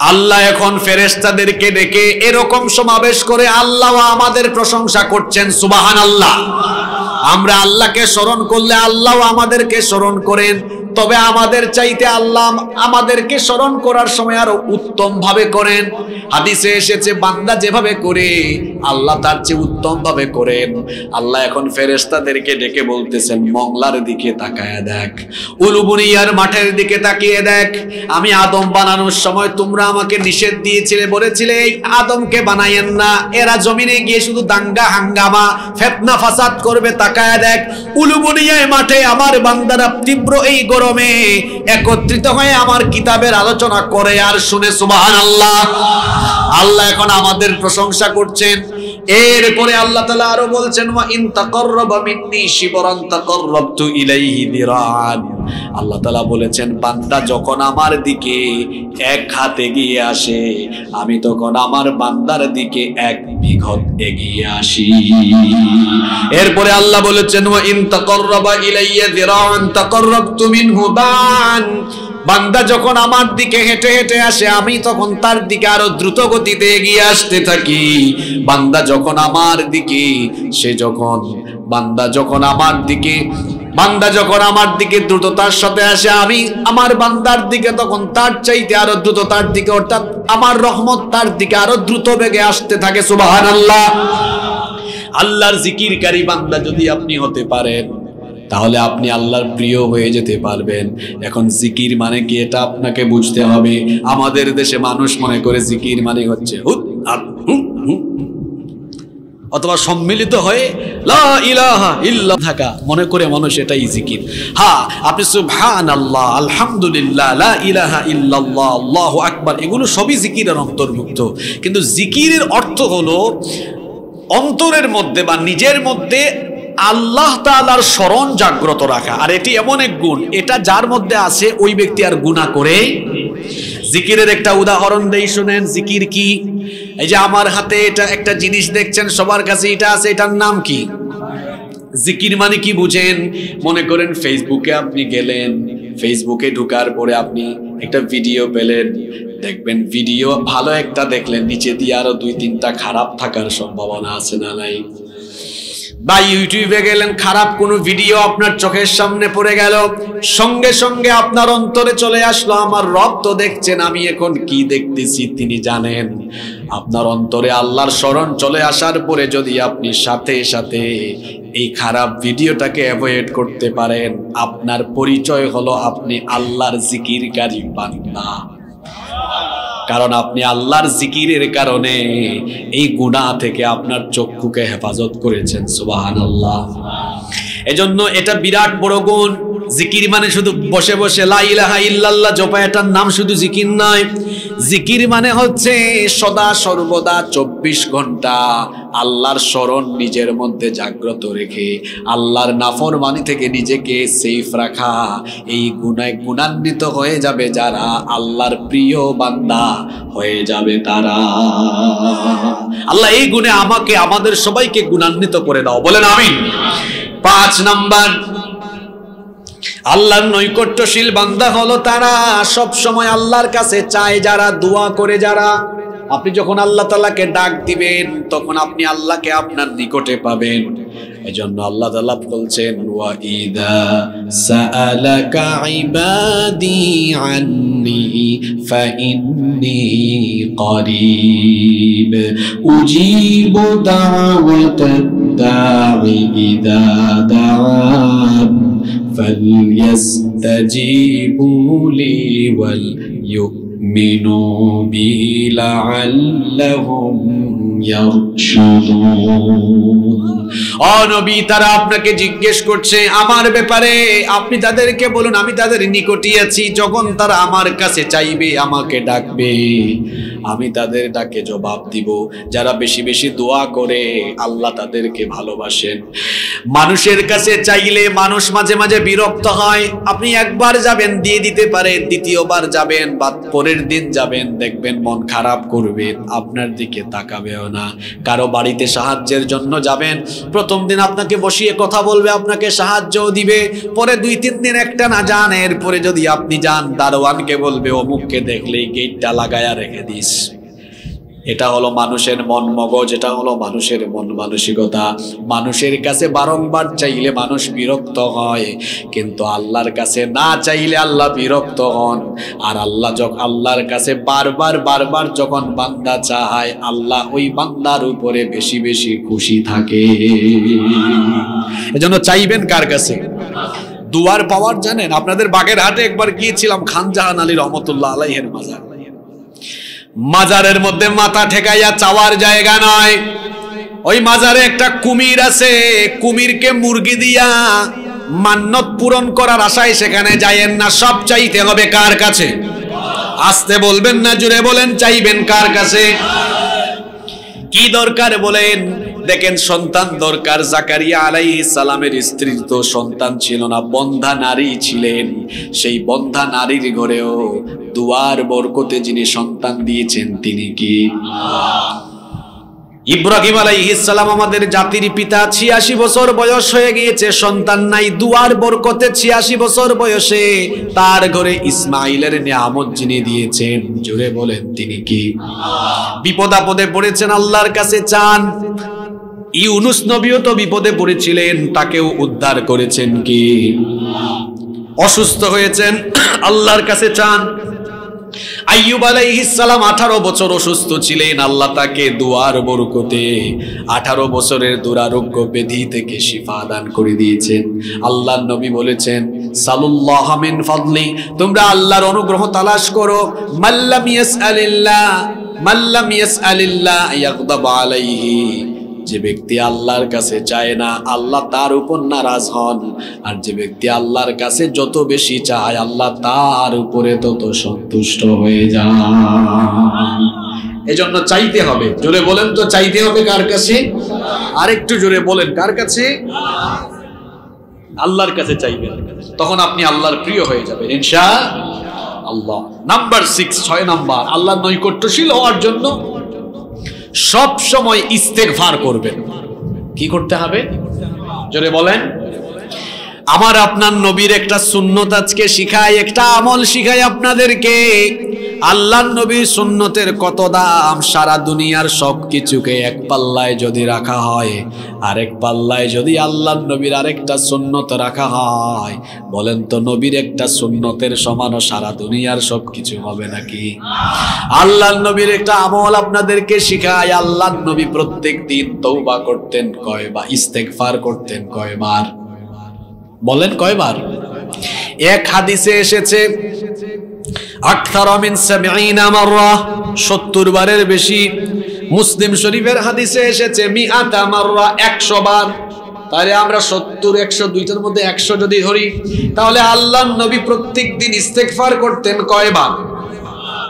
আল্লাহ এখন ফেরেস্তাদেরকে ডেকে এরকম সমাবেশ করে আল্লাহ আমাদের প্রশংসা করছেন সুবাহান আল্লাহ আমরা আল্লাহকে স্মরণ করলে আল্লাহ আমাদেরকে স্মরণ করেন। তবে আমাদের চাইতে আল্লাহ আমাদেরকে স্মরণ করার সময় আরও উত্তম ভাবে করেন। হাদিসে এসেছে, বান্দা যেভাবে করে, আল্লাহ তার চেয়ে উত্তম ভাবে করেন। আল্লাহ এখন ফেরেস্তাদেরকে ডেকে বলতেছেন, মংলার দিকে তাকায় দেখ, উলুবুনিয়ার মাঠের দিকে তাকিয়ে দেখ। আমি আদম বানানোর সময় তোমরা আমাকে নিষেধ দিয়েছিলে, বলেছিলে, এই আদমকে বানাইয়েন না। এরা জমিনে গিয়ে শুধু দাঙ্গা হাঙ্গামা, ফেতনা ফাসাদ করবে, তাকায় দেখ। উলুবুনিয়ায় মাঠে আমার বান্দারা তীব্র এই গরমে একত্রিত হয়ে আমার কিতাবের আলোচনা করে আর শুনে সুবাহ আল্লাহ আল্লাহ এখন আমাদের প্রশংসা করছেন। এরপরে আল্লাহ তাআলা আরও বলছেন, ওয়া ইন তাকাররাবা মিন্নি শিবরান তাকাররাবতু ইলাইহি দিরান। আল্লাহ তাআলা বলেছেন, বান্দা যখন আমার দিকে এক হাত এগিয়ে আসে, আমি তখন আমার বান্দার দিকে এক বিঘত এগিয়ে আসি। এরপরে আল্লাহ বলেছেন, ওয়া ইন তাকাররাবা ইলাইয়া দিরান তাকাররাবতু মিনহু বান। বান্দা যখন আমার দিকে হেঁটে হেঁটে আসে, আমি তখন তার দিকে আরও দ্রুত গতিতে এগিয়ে আসতে থাকি। বান্দা যখন আমার দিকে, সে যখন, বান্দা যখন আমার দিকে, বান্দা যখন আমার দিকে দ্রুততার সাথে আসে, আমি আমার বান্দার দিকে তখন তার চাইতে আরও দ্রুততার দিকে, অর্থাৎ আমার রহমত তার দিকে আরও দ্রুত বেগে আসতে থাকে সুবাহান আল্লাহ আল্লাহর জিকিরকারী বান্দা যদি আপনি হতে পারেন তাহলে আপনি আল্লাহর প্রিয় হয়ে যেতে পারবেন। এখন জিকির মানে কি এটা আপনাকে বুঝতে হবে। আমাদের দেশে মানুষ মনে করে জিকির মানে হচ্ছে হুত আর। অথবা সম্মিলিত হয়ে ইল্লা থাকা। মনে করে মানুষ এটাই জিকির। হ্যাঁ আপনি সুবহান আল্লাহ আলহামদুলিল্লাহ, লা ইলাহা ইল্লাল্লাহ, আল্লাহু আকবার, এগুলো সবই জিকিরের অন্তর্ভুক্ত। কিন্তু জিকিরের অর্থ হলো অন্তরের মধ্যে বা নিজের মধ্যে আল্লাহ তাআলার স্মরণ জাগ্রত রাখা। আর এটি এমন এক গুণ, এটা যার মধ্যে আছে ওই ব্যক্তি আর গুণা করে জিকিরের একটা উদাহরণ দেই শুনেন, জিকির কি? এই যে আমার হাতে এটা একটা জিনিস দেখছেন, সবার কাছে এটা আছে, এটার নাম কি? জিকির মানে কি বুঝেন? মনে করেন ফেসবুকে আপনি গেলেন, ফেসবুকে ঢুকার পরে আপনি একটা ভিডিও পেলেন, দেখবেন ভিডিও ভালো একটা দেখলেন, নিচে দিয়ে আরও দুই তিনটা খারাপ থাকার সম্ভাবনা আছে না নাই? বা ইউটিউবে গেলেন, খারাপ কোনো ভিডিও আপনার চোখের সামনে পড়ে গেল, সঙ্গে সঙ্গে আপনার অন্তরে চলে আসলো, আমার রব তো দেখছেন, আমি এখন কি দেখতেছি তিনি জানেন। আপনার অন্তরে আল্লাহর স্মরণ চলে আসার পরে যদি আপনি সাথে সাথে এই খারাপ ভিডিওটাকে অ্যাভয়েড করতে পারেন, আপনার পরিচয় হলো আপনি আল্লাহর জিকিরকারী বান্দা। কারণ আপনি আল্লাহর জিকিরের কারণে এই গুণা থেকে আপনার চক্ষুকে হেফাজত করেছেন সুবাহান আল্লাহ এজন্য এটা বিরাট বড় গুণ। জিকির মানে শুধু বসে বসে, লা ইলাহা ইল্লাল্লাহ জপা এটার নাম শুধু জিকির নয়। জিকির মানে হচ্ছে সদা সর্বদা চব্বিশ ঘণ্টা আল্লাহর স্মরণ নিজের মধ্যে জাগ্রত রেখে, আল্লাহর নাফরমানি থেকে নিজেকে সেফ রাখা। এই গুণায় গুণান্বিত হয়ে যাবে যারা আল্লাহর প্রিয় বান্দা হয়ে যাবে তারা। আল্লাহ এই গুণে আমাকে, আমাদের সবাইকে গুণান্বিত করে দাও। বলেন আমি পাঁচ নাম্বার আল্লাহর নৈকট্যশীল বান্দা হলো তারা। সব সময় আল্লাহর কাছে চায় যারা, দোয়া করে যারা। আপনি যখন আল্লাহ তাআলাকে ডাক দিবেন, তখন আপনি আল্লাহকে আপনার নিকটে পাবেন। এজন্য আল্লাহ তাআলা বলছেন, ওয়া ইদা فليستجيبوا لي وليؤمنوا بي لعلهم يرشدون. অনবী তারা আপনাকে জিজ্ঞেস করছে, আমার ব্যাপারে আপনি তাদেরকে বলুন, আমি তাদের নিকটই আছি। যখন তারা আমার কাছে চাইবে, আমাকে ডাকবে। আমি তাদের ডাকে জবাব দিব। যারা বেশি বেশি দোয়া করে, আল্লাহ তাদেরকে ভালোবাসেন। মানুষের কাছে চাইলে মানুষ মাঝে মাঝে বিরক্ত হয়। আপনি একবার যাবেন, দিয়ে দিতে পারে, দ্বিতীয়বার যাবেন, বা পরের দিন যাবেন, দেখবেন মন খারাপ করবে, আপনার দিকে তাকাবেও না। কারও বাড়িতে সাহায্যের জন্য যাবেন প্রথম দিন আপনাকে বসিয়ে কথা বলবে, আপনাকে সাহায্যও দিবে, পরে দুই, তিন দিন একটা না যান এরপরে যদি আপনি যান, দারোয়ানকে বলবে, অমুককে দেখলেই গেটটা লাগায়া রেখে দিস। এটা হলো মানুষের মন মগজ, এটা হলো মানুষের মন মানসিকতা। মানুষের কাছে বারংবার চাইলে মানুষ বিরক্ত হয়, কিন্তু আল্লাহর কাছে না চাইলে আল্লাহ বিরক্ত হন। আর আল্লাহ যখন আল্লাহর কাছে বারবার বারবার যখন বান্দা চায়, আল্লাহ ওই বান্দার উপরে বেশি বেশি খুশি থাকে। এজন্য চাইবেন কার কাছে? দুয়ার পাওয়ার জানেন? আপনাদের বাগের হাটে একবার গিয়েছিলাম, খানজাহান আলী রহমতুল্লাহ আলাইহের মাজার। মাজারের মধ্যে মাথা ঠেকাইয়া চাওয়ার জায়গা নয় ওই মাজারে একটা কুমির আছে, কুমিরকে মুরগি দিয়া মান্নত পূরণ করার আশায় সেখানে যায়েন না, সব চাইতে হবে কার কাছে? আসতে বলবেন না জুড়ে বলেন, চাইবেন কার কাছে? কি দরকার বলেন? দেখেন সন্তান দরকার। জাকারিয়া আলাইহিস সালামের স্ত্রীর তো সন্তান ছিল না, বন্ধা নারী ছিলেন। সেই বন্ধা নারীর ঘরেও দুয়ার বরকতে যিনি সন্তান দিয়েছেন, তিনি কি? ইব্রাহিম আলাইহিস সালাম আমাদের জাতির পিতা, ছিয়াশি বছর বয়স হয়ে গিয়েছে, সন্তান নাই, দুয়ার বরকতে ছিয়াশি বছর বয়সে তার ঘরে ইসমাইলের নিয়ামত যিনি দিয়েছেন জুড়ে বলেন তিনি কি? বিপদ আপদে পড়েছেন আল্লাহর কাছে, চান। ইউনুস নবীও তো বিপদে পড়েছিলেন, তাকেও উদ্ধার করেছেন কি? অসুস্থ হয়েছেন, আল্লাহর কাছে চান। আইয়ুব আলাইহিস সালাম আঠারো বছর অসুস্থ ছিলেন, আল্লাহ তাকে দুয়ার বরকতে আঠারো বছরের দুরারোগ্য ব্যাধি থেকে শিফা দান করে দিয়েছেন। আল্লাহ নবী বলেছেন, সালুল্লাহ মিন ফাদলি, তোমরা আল্লাহর অনুগ্রহ তালাশ করো। মাল্লাম ইয়াসআলিল্লাহ মাল্লাম ইয়াসআলিল্লাহ ইয়াগদাব আলাইহি। যে ব্যক্তি আল্লাহর কাছে চায় না, আল্লাহ তার উপর নারাজ হন। আর যে ব্যক্তি আল্লাহর কাছে যত বেশি চায়, আল্লাহ তার উপরে তত সন্তুষ্ট হয়ে যান। এজন্য চাইতে হবে। জোরে বলেন তো, চাইতে হবে কার কাছে? আরেকটু জোরে বলেন, কার কাছে? আল্লাহর কাছে চাইবেন। তখন আপনি আল্লাহর প্রিয় হয়ে যাবেন, ইনশা আল্লাহ। নাম্বার সিক্স ছয় নাম্বার, আল্লাহর নৈকট্যশীল হওয়ার জন্য সব সময় ইস্তেগফার করবেন। কি করতে হবে? জোরে বলেন। আমার আপনার নবীর একটা সুন্নত আজকে শিখাই, একটা আমল শিখাই আপনাদেরকে। আল্লাহ নবীর সুন্নতের কত দাম? সারা দুনিয়ার সব কিছুকে এক পাল্লায় যদি রাখা হয়, আরেক পাল্লায় যদি আল্লাহ নবীর আরেকটা সুন্নত রাখা হয়, বলেন তো নবীর একটা সুন্নতের সমানও সারা দুনিয়ার সব কিছু হবে নাকি? আল্লাহ নবীর একটা আমল আপনাদেরকে শিখায় আল্লাহ নবী প্রত্যেক দিন তৌবা করতেন কয় বা ইস্তেগফার করতেন কয়বার? বলেন কয়বার? এক হাদিসে এসেছে 70 বারের বেশি মুসলিম শরীফের হাদিসে এসেছে, মিআতা মাররা 100 বার। তাহলে আমরা 70 100 দুইটার মধ্যে 100 যদি ধরি, তাহলে আল্লাহর নবী প্রত্যেক দিন ইস্তেগফার করতেন কয়বার?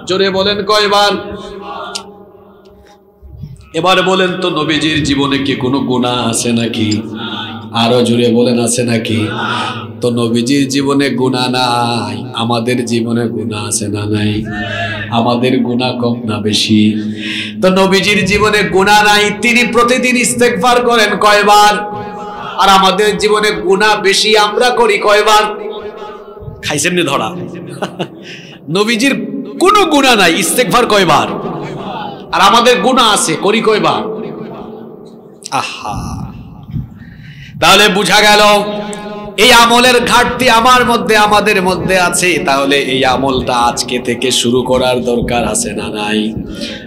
জোরে বলেন কয়বার? এবার বলেন তো নবীজির জীবনে কি কোনো গুনাহ আছে নাকি? আরও জুড়ে বলেন আছে নাকি? তো নবীজির জীবনে গুণা নাই, আমাদের জীবনে গুণা আছে না নাই? আমাদের গুণা কম না বেশি? তো নবীজির জীবনে গুণা নাই, তিনি প্রতিদিন ইস্তেগফার করেন কয়বার? আর আমাদের জীবনে গুণা বেশি আমরা করি কয়বার? খাইছেন ধরা? নবীজির কোনো গুণা নাই, ইস্তেগফার কয়বার? আর আমাদের গুণা আছে, করি কয়বার? আহা! তাহলে বুঝা গেল, এই আমলের ঘাটতি আমার মধ্যে, আমাদের মধ্যে আছে। তাহলে এই আমলটা আজকে থেকে শুরু করার দরকার আছে না নাই?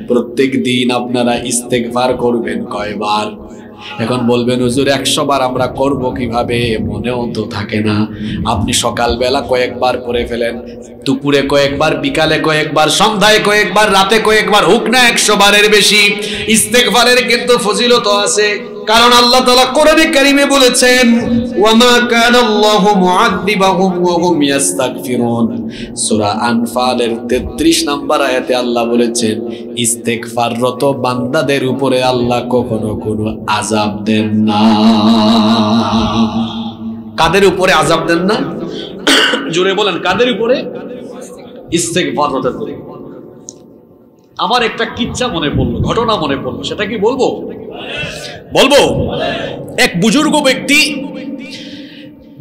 প্রত্যেক দিন আপনারা ইস্তেকবার করবেন কয়বার? এখন বলবেন, হুজুর একশো বার আমরা করব কীভাবে? মনেও তো থাকে না। আপনি সকালবেলা কয়েকবার করে ফেলেন, দুপুরে কয়েকবার, বিকালে কয়েকবার, সন্ধ্যায় কয়েকবার, রাতে কয়েকবার, হোক না একশো বারের বেশি। ইস্তেকবারের কিন্তু ফজিলত আছে। কারণ আল্লাহ তাআলা কোরআনে কারিমে বলেছেন, ওয়ামা কানাল্লাহু মুআদ্দিবাহুম ওয়া হুম ইস্তাগফিরুন সূরা আনফালের 33 নম্বর আয়াতে আল্লাহ বলেছেন, ইস্তেগফাররত বান্দাদের উপরে আল্লাহ কখনো কোনো আযাব দেন না। কাদের উপরে আযাব দেন না? জোরে বলেন, কাদের উপরে? ইস্তেগফাররতের উপরে। আমার একটা কিচ্ছা মনে পড়ল, ঘটনা মনে পড়ল, সেটা কি বলব? বলব? এক বুজুর্গ ব্যক্তি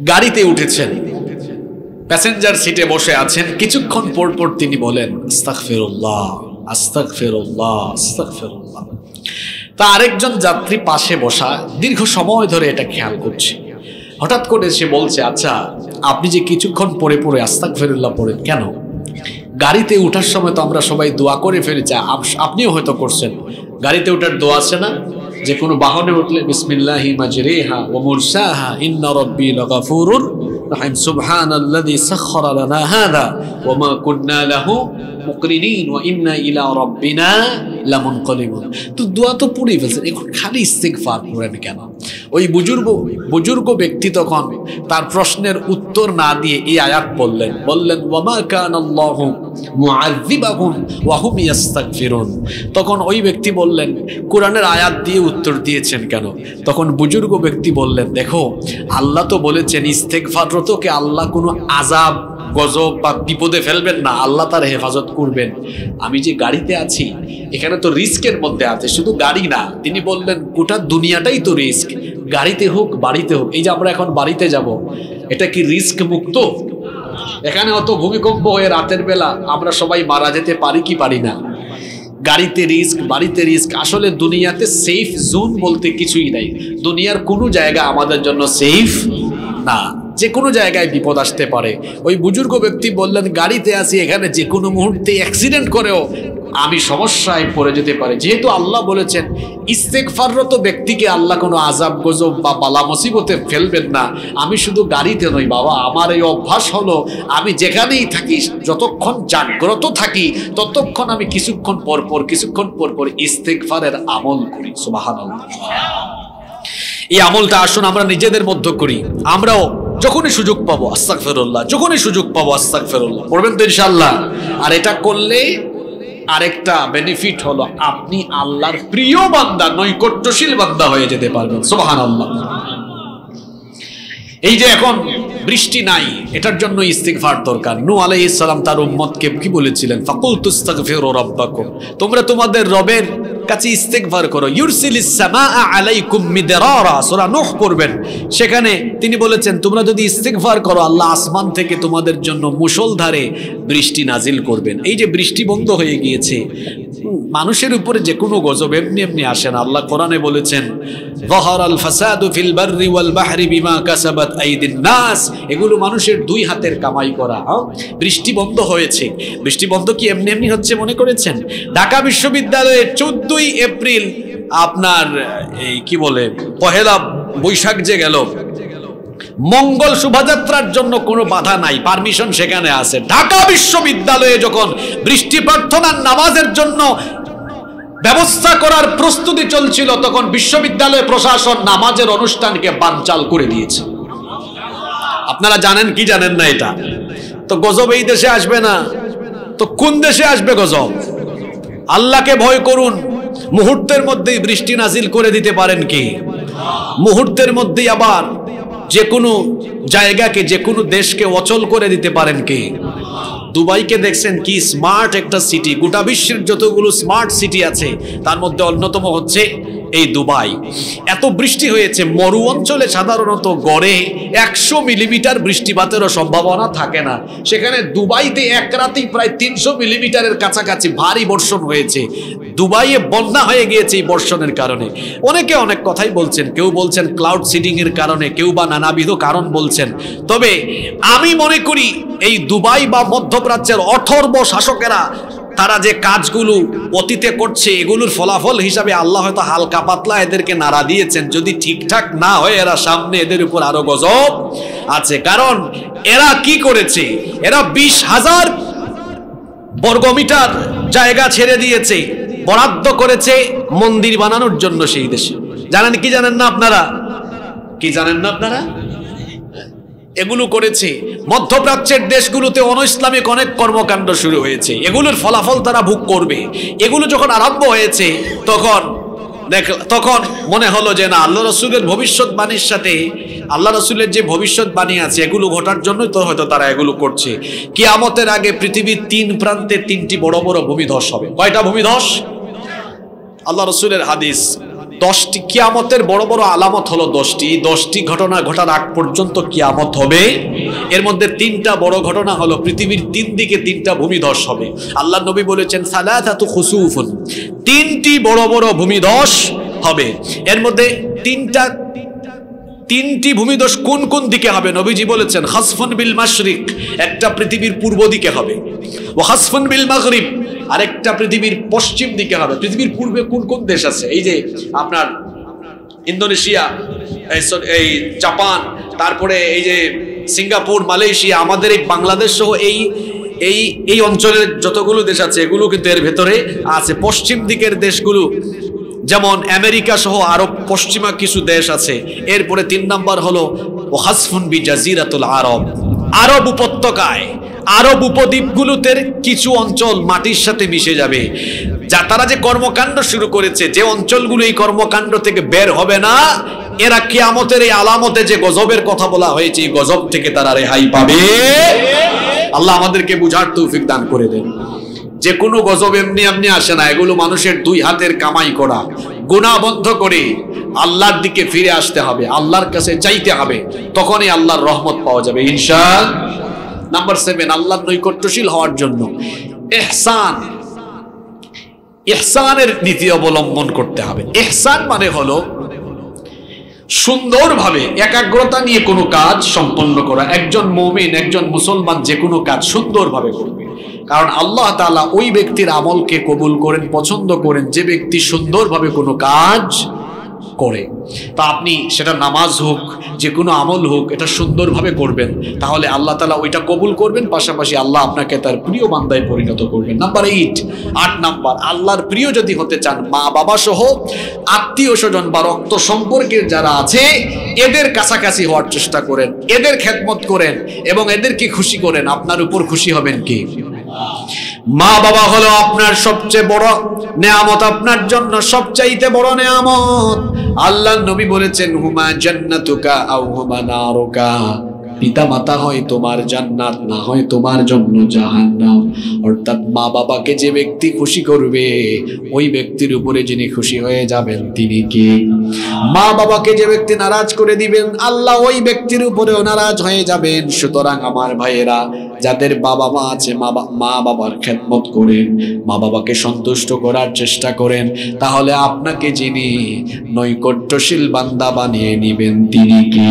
গাড়িতে উঠেছেন। প্যাসেঞ্জার সিটে বসে আছেন। কিছুক্ষণ পর পর তিনি বলেন ফেরুল্লাহ তা আরেকজন যাত্রী পাশে বসা, দীর্ঘ সময় ধরে এটা খেয়াল করছে। হঠাৎ করে সে বলছে আচ্ছা আপনি যে কিছুক্ষণ পরে পরে আস্তাক ফেরুল্লাহ পড়েন কেন? গাড়িতে ওঠার সময় তো আমরা সবাই দোয়া করে ফেলেছি। আপ- আপনিও হয়তো করছেন। গাড়িতে ওঠার দোয়া আছে না? যে কোনো বাহনে উঠলে বিসমিল্লাহি মাজরিহা ওয়া মুরসাহা, ইন্না রাব্বি লাগাফুরুর রাহিম, সুবহানাল্লাযী সাখখারা লানা হাযা ওয়া মা কুন্না লাহু মুকরিনিন ওয়া ইন্না ইলা রাব্বিনা লামুনকালিবুন তো দোয়া তো পড়েই ফেলছেন, এখন খালি ইস্তিগফার করেন কেন? ওই বুজুর্গ বুজুর্গ ব্যক্তি তখন তার প্রশ্নের উত্তর না দিয়ে এই আয়াত বললেন। বললেন তখন ওই ব্যক্তি বললেন, কোরআনের আয়াত দিয়ে উত্তর দিয়েছেন কেন? তখন বুজুর্গ ব্যক্তি বললেন, দেখো, আল্লাহ তো বলেছেন ইস্তেগফাররতকে আল্লাহ কোনো আজাব গজব বা বিপদে ফেলবেন না, আল্লাহ তার হেফাজত করবেন। আমি যে গাড়িতে আছি, এখানে তো রিস্কের মধ্যে আছে, শুধু গাড়ি না, তিনি বললেন, গোটা দুনিয়াটাই তো রিস্ক, গাড়িতে হোক, বাড়িতে হোক, এই যে আমরা এখন বাড়িতে যাব, এটা কি রিস্ক মুক্ত? এখানে অত ভূমিকম্প হয়ে রাতের বেলা, আমরা সবাই মারা যেতে পারি কি পারি না? গাড়িতে রিস্ক, বাড়িতে রিস্ক, আসলে দুনিয়াতে সেফ জোন বলতে কিছুই নাই। দুনিয়ার কোনো জায়গা আমাদের জন্য সেফ না। যে কোনো জায়গায় বিপদ আসতে পারে। ওই বুজুর্গ ব্যক্তি বললেন, গাড়িতে আসি এখানে যে কোনো মুহূর্তে অ্যাক্সিডেন্ট করেও আমি সমস্যায় পড়ে যেতে পারি। যেহেতু আল্লাহ বলেছেন ইস্তেকফাররত ব্যক্তিকে আল্লাহ কোনো আজাব গজব বা বালা মুসিবতে ফেলবেন না। আমি শুধু গাড়িতে নই বাবা, আমার এই অভ্যাস হলো, আমি যেখানেই থাকি, যতক্ষণ জাগ্রত থাকি, ততক্ষণ আমি কিছুক্ষণ পর পর, কিছুক্ষণ পর পর ইস্তেকফারের আমল করি। সুবহানাল্লাহ। এই আমলটা আসুন, আমরা নিজেদের মধ্যে করি। আমরাও যখনই সুযোগ পাবো আস্তাক ফেরুল্লাহ যখনই সুযোগ পাবো আস্তাক ফেরুল্লাহ পড়বেন তো ইনশাল্লাহ আর এটা করলে আরেকটা বেনিফিট হলো, আপনি আল্লাহর প্রিয় বান্দা, নৈকট্যশীল বান্দা হয়ে যেতে পারবেন। সোহান আল্লাহ এই যে এখন বৃষ্টি নাই, এটার জন্য ইস্তিগফার দরকার। নু আলাইহিস সালাম তার উম্মতকে কি বলেছিলেন? ফাকুল তুস্তাগফিরু রাব্বাকুম। তোমরা তোমাদের রবের কাছে ইস্তিগফার করো। ইউরসিলিস সামাআ আলাইকুম মিদরারা, সূরা নূহ পড়বেন। সেখানে তিনি বলেছেন, তোমরা যদি ইস্তিগফার করো, আল্লাহ আসমান থেকে তোমাদের জন্য মুষলধারে বৃষ্টি নাজিল করবেন। এই যে বৃষ্টি বন্ধ হয়ে গিয়েছে মানুষের উপরে যে কোনো গজব এমনি এমনি আসে না। আল্লাহ কোরআনে বলেছেন জহরাল ফাসাদু ফিল বাররি ওয়াল বাহরি বিমা কাসাবাত আইদিন নাস। এগুলো মানুষের দুই হাতের কামাই করা। হ্যাঁ? বৃষ্টি বন্ধ হয়েছে। বৃষ্টি বন্ধ কি এমনি এমনি হচ্ছে মনে করেছেন? ঢাকা বিশ্ববিদ্যালয়ে চোদ্দই এপ্রিল আপনার এই কি বলে, পহেলা বৈশাখ যে গেল মঙ্গল শোভাযাত্রার জন্য কোনো বাধা নাই পারমিশন সেখানে আছে। ঢাকা বিশ্ববিদ্যালয়ে যখন বৃষ্টি প্রার্থনার নামাজের জন্য ব্যবস্থা করার প্রস্তুতি চলছিল, তখন বিশ্ববিদ্যালয় প্রশাসন নামাজের অনুষ্ঠানকে বানচাল করে দিয়েছে। আপনারা জানেন কি জানেন না এটা? তো গজব এই দেশে আসবে না। তো কোন দেশে আসবে গজব? আল্লাহকে ভয় করুন। মুহূর্তের মধ্যেই বৃষ্টি নাজিল করে দিতে পারেন কি? মুহূর্তের মধ্যেই আবার যে কোনো জায়গাকে যে কোনো দেশকে অচল করে দিতে পারেন কি? দুবাইকে দেখছেন কি স্মার্ট একটা সিটি গোটা বিশ্বের যতগুলো স্মার্ট সিটি আছে, তার মধ্যে অন্যতম হচ্ছে এই দুবাই। এত বৃষ্টি হয়েছে, মরু অঞ্চলে সাধারণত গড়ে একশো মিলিমিটার বৃষ্টিপাতেরও সম্ভাবনা থাকে না। সেখানে দুবাইতে এক রাতেই প্রায় তিনশো মিলিমিটারের কাছাকাছি ভারী বর্ষণ হয়েছে। দুবাইয়ে বন্যা হয়ে গিয়েছে এই বর্ষণের কারণে। অনেকে অনেক কথাই বলছেন, কেউ বলছেন ক্লাউড সিডিং এর কারণে, কেউ বা নানাবিধ কারণ বলছেন। তবে আমি মনে করি, এই দুবাই বা মধ্যপ্রাচ্যের অথর্ব শাসকেরা তারা যে কাজগুলো অতীতে করছে, এগুলোর ফলাফল হিসাবে আল্লাহ হয়তো হালকা পাতলা এদেরকে নাড়া দিয়েছেন। যদি ঠিকঠাক না হয়, এরা সামনে এদের উপর আরও গজব আছে। কারণ এরা কি করেছে? এরা বিশ হাজার বর্গমিটার জায়গা ছেড়ে দিয়েছে, বরাদ্দ করেছে মন্দির বানানোর জন্য সেই দেশে। জানেন কি জানেন না আপনারা? কি জানেন না আপনারা? এগুলো করেছে। মধ্যপ্রাচ্যের দেশগুলোতে অন ইসলামিক অনেক কর্মকাণ্ড শুরু হয়েছে। এগুলোর ফলাফল তারা ভোগ করবে। এগুলো যখন আরম্ভ হয়েছে, তখন দেখ, তখন মনে হলো যে না, আল্লাহ রসুলের ভবিষ্যৎবাণীর সাথে, আল্লাহ রসুলের যে ভবিষ্যৎবাণী আছে, এগুলো ঘটার জন্যই তো হয়তো তারা এগুলো করছে। কিয়ামতের আগে পৃথিবীর তিন প্রান্তে তিনটি বড় বড় ভূমিধস হবে। কয়টা ভূমিধস? আল্লাহ রসুলের হাদিস। দশটি কিয়ামতের বড় বড় আলামত হলো দশটি। দশটি ঘটনা ঘটার আগ পর্যন্ত কিয়ামত হবে। এর মধ্যে তিনটা বড় ঘটনা হলো, পৃথিবীর তিন দিকে তিনটা ভূমিধস হবে। আল্লাহ নবী বলেছেন, সালাতাতু খুসুফুন। তিনটি বড় বড় ভূমিধস হবে। এর মধ্যে তিনটা, তিনটি ভূমিদোষ কোন কোন দিকে হবে? নবীজি বলেছেন হাসফন বিল মাশরিক। একটা পৃথিবীর পূর্ব দিকে হবে। ও হাসফন বিল মাগরিব। আরেকটা পৃথিবীর পশ্চিম দিকে হবে। পৃথিবীর পূর্বে কোন কোন দেশ আছে? এই যে আপনার ইন্দোনেশিয়া, এই জাপান, তারপরে এই যে সিঙ্গাপুর, মালয়েশিয়া, আমাদের এই বাংলাদেশ সহ এই এই এই অঞ্চলের যতগুলো দেশ আছে, এগুলো কিন্তু এর ভেতরে আছে। পশ্চিম দিকের দেশগুলো, যেমন আমেরিকা সহ আরব পশ্চিমা কিছু দেশ আছে। এরপরে তিন নাম্বার হলো হাসফুন বি জাজিরাতুল আরব। আরব উপত্যকায়, আরব উপদ্বীপগুলোতে কিছু অঞ্চল মাটির সাথে মিশে যাবে। যা তারা যে কর্মকাণ্ড শুরু করেছে, যে অঞ্চলগুলো এই কর্মকাণ্ড থেকে বের হবে না, এরা কিয়ামতের এই আলামতে যে গজবের কথা বলা হয়েছে, এই গজব থেকে তারা রেহাই পাবে। আল্লাহ আমাদেরকে বুঝার তৌফিক দান করে দেন। যে কোনো গজব এমনি এমনি আসে না, এগুলো মানুষের দুই হাতের কামাই করা। গুণা করে আল্লাহর দিকে ফিরে আসতে হবে, আল্লাহর কাছে চাইতে হবে, তখনই আল্লাহর রহমত পাওয়া যাবে ইনশা নাম্বার সেভেন আল্লাহর নৈকট্যশীল হওয়ার জন্য এহসান ইহসানের নীতি অবলম্বন করতে হবে। ইহসান মানে হলো সুন্দরভাবে একাগ্রতা নিয়ে কোনো কাজ সম্পন্ন করা, একজন মমিন, একজন মুসলমান যে কোনো কাজ সুন্দরভাবে করবে। কারণ আল্লাহ তাআলা ওই ব্যক্তির আমলকে কবুল করেন, পছন্দ করেন। যে ব্যক্তি সুন্দরভাবে কোনো কাজ করে, তা আপনি সেটা নামাজ হোক, যে কোনো আমল হোক, এটা সুন্দরভাবে করবেন। তাহলে আল্লাহ তালা ওইটা কবুল করবেন, পাশাপাশি আল্লাহ আপনাকে তার প্রিয় বান্দায় পরিণত করবেন। নাম্বার এইট আট নাম্বার, আল্লাহর প্রিয় যদি হতে চান মা বাবা সহ আত্মীয় স্বজন বা রক্ত সম্পর্কের যারা আছে, এদের কাছাকাছি হওয়ার চেষ্টা করেন, এদের খেদমত করেন এবং এদেরকে খুশি করেন, আপনার উপর খুশি হবেন কি? মা বাবা হলো আপনার সবচেয়ে বড় নেয়ামত, আপনার জন্য সবচাইতে বড় নেয়ামত। আল্লাহ নবী বলেছেন, হুমা জান্নাতুকা আও হুমা নারুকা। পিতা মাতা হয় তোমার জান্নাত, না হয় তোমার জন্য জাহান্নাম। অর্থাৎ মা বাবাকে যে ব্যক্তি খুশি করবে, ওই ব্যক্তির উপরে যিনি খুশি হয়ে যাবেন তিনি কি? মা বাবাকে যে ব্যক্তি নারাজ করে দিবেন, আল্লাহ ওই ব্যক্তির উপরেও নারাজ হয়ে যাবেন। সুতরাং আমার ভাইয়েরা, যাদের বাবা মা আছে, মা মা বাবার খেদমত করেন, মা বাবাকে সন্তুষ্ট করার চেষ্টা করেন, তাহলে আপনাকে যিনি নৈকট্যশীল বান্দা বানিয়ে নিবেন তিনি কি?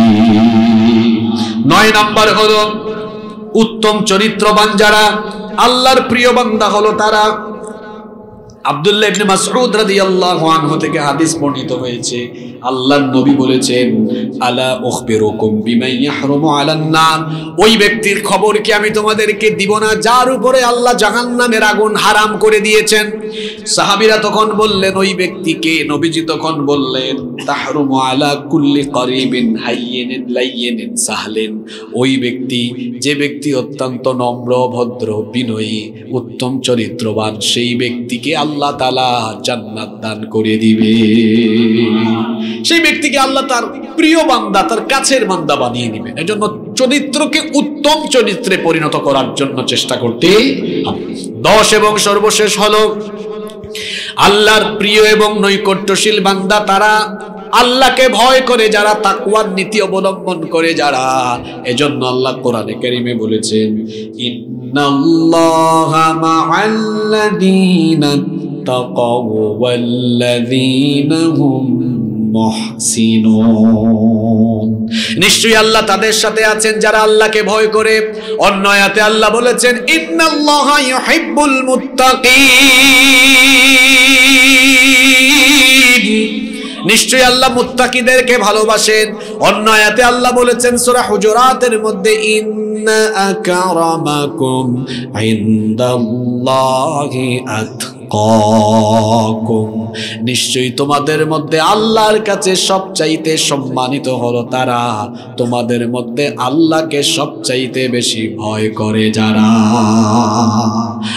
নয় নাম্বার হলো উত্তম চরিত্রবান যারা আল্লাহর প্রিয় বান্দা হলো তারা। আব্দুল্লাহ ইবনে মাসউদ রাদিয়াল্লাহু আনহু থেকে হাদিস বর্ণিত হয়েছে, আল্লাহর নবী বলেছেন, আলা উখবিরুকুম বিমা আলান নার ওই ব্যক্তির খবর কি আমি তোমাদেরকে দিব না, যার উপরে আল্লাহ জাহান্নামের আগুন হারাম করে দিয়েছেন? সাহাবীরা তখন বললেন, ওই ব্যক্তিকে নবীজি তখন বললেন, তাহরুমু আলা কুল্লি করিবিন ওই ব্যক্তি, যে ব্যক্তি অত্যন্ত নম্র, ভদ্র, বিনয়ী, উত্তম চরিত্রবান, সেই ব্যক্তিকে আল্লাহ তালা জান্নাত দান করে দিবে। সেই ব্যক্তিকে আল্লাহ তার প্রিয় বান্দা, তার কাছের বান্দা বানিয়ে নেবেন এজন্য চরিত্রকে উত্তম চরিত্রে পরিণত করার জন্য চেষ্টা করতে দশ এবং সর্বশেষ হলো, আল্লাহর প্রিয় এবং নৈকট্যশীল বান্দা, তারা আল্লাহকে ভয় করে যারা তাকুয়ার নীতি অবলম্বন করে যারা। এজন্য আল্লাহ কোরআনে কারিমে বলেছেন মুহসিনুন নিশ্চয়ই আল্লাহ তাদের সাথে আছেন যারা আল্লাহকে ভয় করে। অন্য আয়াতে আল্লাহ বলেছেন, ইন্নাল্লাহা ইউহিব্বুল মুত্তাকিন। নিশ্চয়ই আল্লাহ মুত্তাকিদেরকে ভালোবাসেন। অন্য আয়াতে আল্লাহ বলেছেন, সূরা হুজুরাতের মধ্যে, ইন্না আকরামাকুম ইনদাল্লাহি আতকাকুম। নিশ্চয়ই তোমাদের মধ্যে আল্লাহর কাছে সবচাইতে সম্মানিত হলো তারা। তোমাদের মধ্যে আল্লাহকে সবচাইতে বেশি ভয় করে যারা।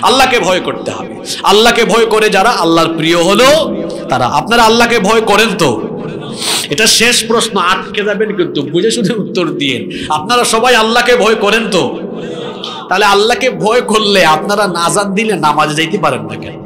আল্লাহকে ভয় করতে হবে। আল্লাহকে ভয় করে যারা আল্লাহর প্রিয় হলো তারা। আপনারা আল্লাহকে ভয় করেন তো? এটা শেষ প্রশ্ন, আটকে যাবেন কিন্তু, বুঝে শুনে উত্তর দিয়ে আপনারা সবাই আল্লাহকে ভয় করেন তো? তাহলে আল্লাহকে ভয় করলে আপনারা নাজান দিলে নামাজ যাইতে পারেন না কেন?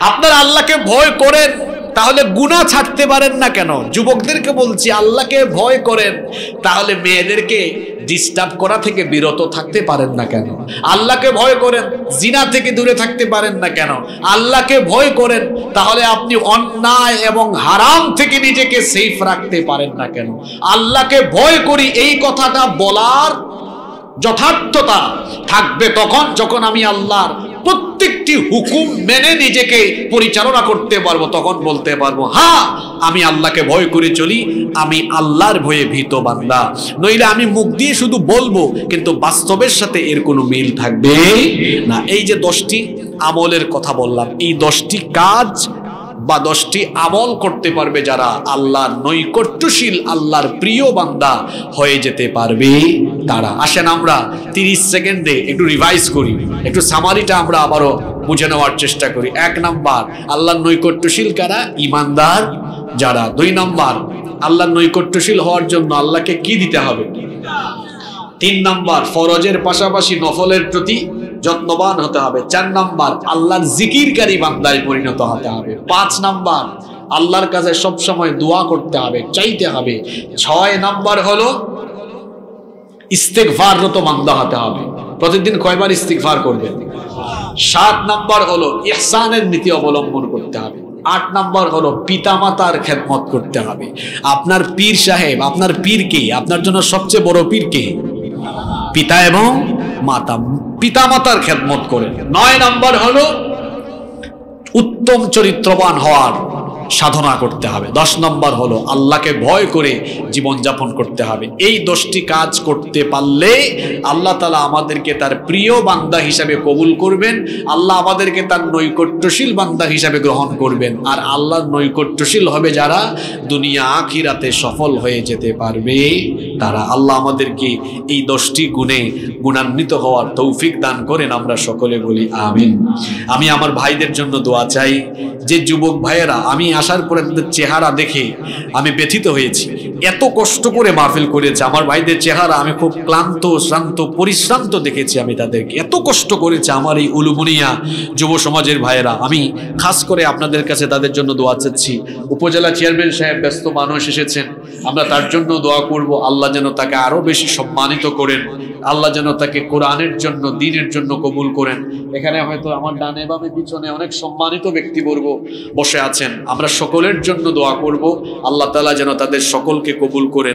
আপনারা আল্লাহকে ভয় করেন। তাহলে গুণা ছাড়তে পারেন না কেন? যুবকদেরকে বলছি, আল্লাহকে ভয় করেন। তাহলে মেয়েদেরকে ডিস্টার্ব করা থেকে বিরত থাকতে পারেন না কেন? আল্লাহকে ভয় করেন, জিনা থেকে দূরে থাকতে পারেন না কেন? আল্লাহকে ভয় করেন, তাহলে আপনি অন্যায় এবং হারাম থেকে নিজেকে সেফ রাখতে পারেন না কেন? আল্লাহকে ভয় করি, এই কথাটা বলার যথার্থতা থাকবে তখন, যখন আমি আল্লাহর প্রত্যেকটি হুকুম মেনে নিজেকে পরিচালনা করতে পারব, তখন বলতে পারব হ্যাঁ আমি আল্লাহকে ভয় করে চলি, আমি আল্লাহর ভয়ে ভীত বান্দা। নইলে আমি মুখ দিয়ে শুধু বলব, কিন্তু বাস্তবের সাথে এর কোনো মিল থাকবে না। এই যে দশটি আমলের কথা বললাম, এই দশটি কাজ বা দশটি আমল করতে পারবে যারা আল্লাহর নৈকট্যশীল, আল্লাহর প্রিয় বান্দা হয়ে যেতে পারবে তারা। আসেন আমরা তিরিশ সেকেন্ডে একটু রিভাইজ করি। একটু সামারিটা আমরা আবারও বুঝে নেওয়ার চেষ্টা করি। এক নাম্বার, আল্লাহর নৈকট্যশীল কারা? ইমানদার। যারা? দুই নাম্বার, আল্লাহর নৈকট্যশীল হওয়ার জন্য আল্লাহকে কি দিতে হবে? তিন নাম্বার, ফরজের পাশাপাশি নফলের প্রতি যত্নবান হতে হবে। চার নাম্বার, আল্লাহর জিকিরকারী বান্দায় পরিণত হতে হবে। পাঁচ নাম্বার, আল্লাহর কাছে সব সময় দোয়া করতে হবে, চাইতে হবে। ছয় নাম্বার হলো ইস্তেকভাররত বান্দা হতে হবে। প্রতিদিন কয়বার ইস্তিকফার করবেন? সাত নাম্বার হলো, ইহসানের নীতি অবলম্বন করতে হবে। আট নাম্বার হলো, পিতামাতার খেদমত করতে হবে। আপনার পীর সাহেব, আপনার পীর কে? আপনার জন্য সবচেয়ে বড় পীর কে? পিতা এবং মাতা পিতা মাতার খেদমত করেন নয় নাম্বার হলো উত্তম চরিত্রবান হওয়ার সাধনা করতে হবে। দশ নম্বর হলো আল্লাহকে ভয় করে জীবনযাপন করতে হবে। এই দশটি কাজ করতে পারলে আল্লাহ তালা আমাদেরকে তার প্রিয় বান্দা হিসাবে কবুল করবেন। আল্লাহ আমাদেরকে তার নৈকট্যশীল বান্দা হিসাবে গ্রহণ করবেন। আর আল্লাহর নৈকট্যশীল হবে যারা দুনিয়া আখিরাতে সফল হয়ে যেতে পারবে। তারা আল্লাহ আমাদেরকে এই দশটি গুণে গুণান্বিত হওয়ার তৌফিক দান করেন, আমরা সকলে বলি আমিন। আমি আমার ভাইদের জন্য দোয়া চাই। যে যুবক ভাইয়েরা, আমি আসার পরে তাদের চেহারা দেখে আমি ব্যথিত হয়েছি। এত কষ্ট করে মাহফিল করেছে আমার ভাইদের চেহারা, আমি খুব ক্লান্ত, শ্রান্ত, পরিশ্রান্ত দেখেছি আমি তাদেরকে। এত কষ্ট করেছে আমার এই উলুমুনিয়া যুব সমাজের ভাইয়েরা। আমি খাস করে আপনাদের কাছে তাদের জন্য দোয়া চাচ্ছি। উপজেলা চেয়ারম্যান সাহেব ব্যস্ত মানুষ এসেছেন। আমরা তার জন্য দোয়া করব। আল্লাহ যেন তাকে আরও বেশি সম্মানিত করেন। আল্লাহ যেন তাকে কোরআনের জন্য, দিনের জন্য কবুল করেন। এখানে হয়তো আমার ডানে বামে পিছনে অনেক সম্মানিত ব্যক্তিবর্গ বসে আছেন। আমরা সকলের জন্য দোয়া করব। আল্লাহ তালা যেন তাদের সকলকে কবুল করেন।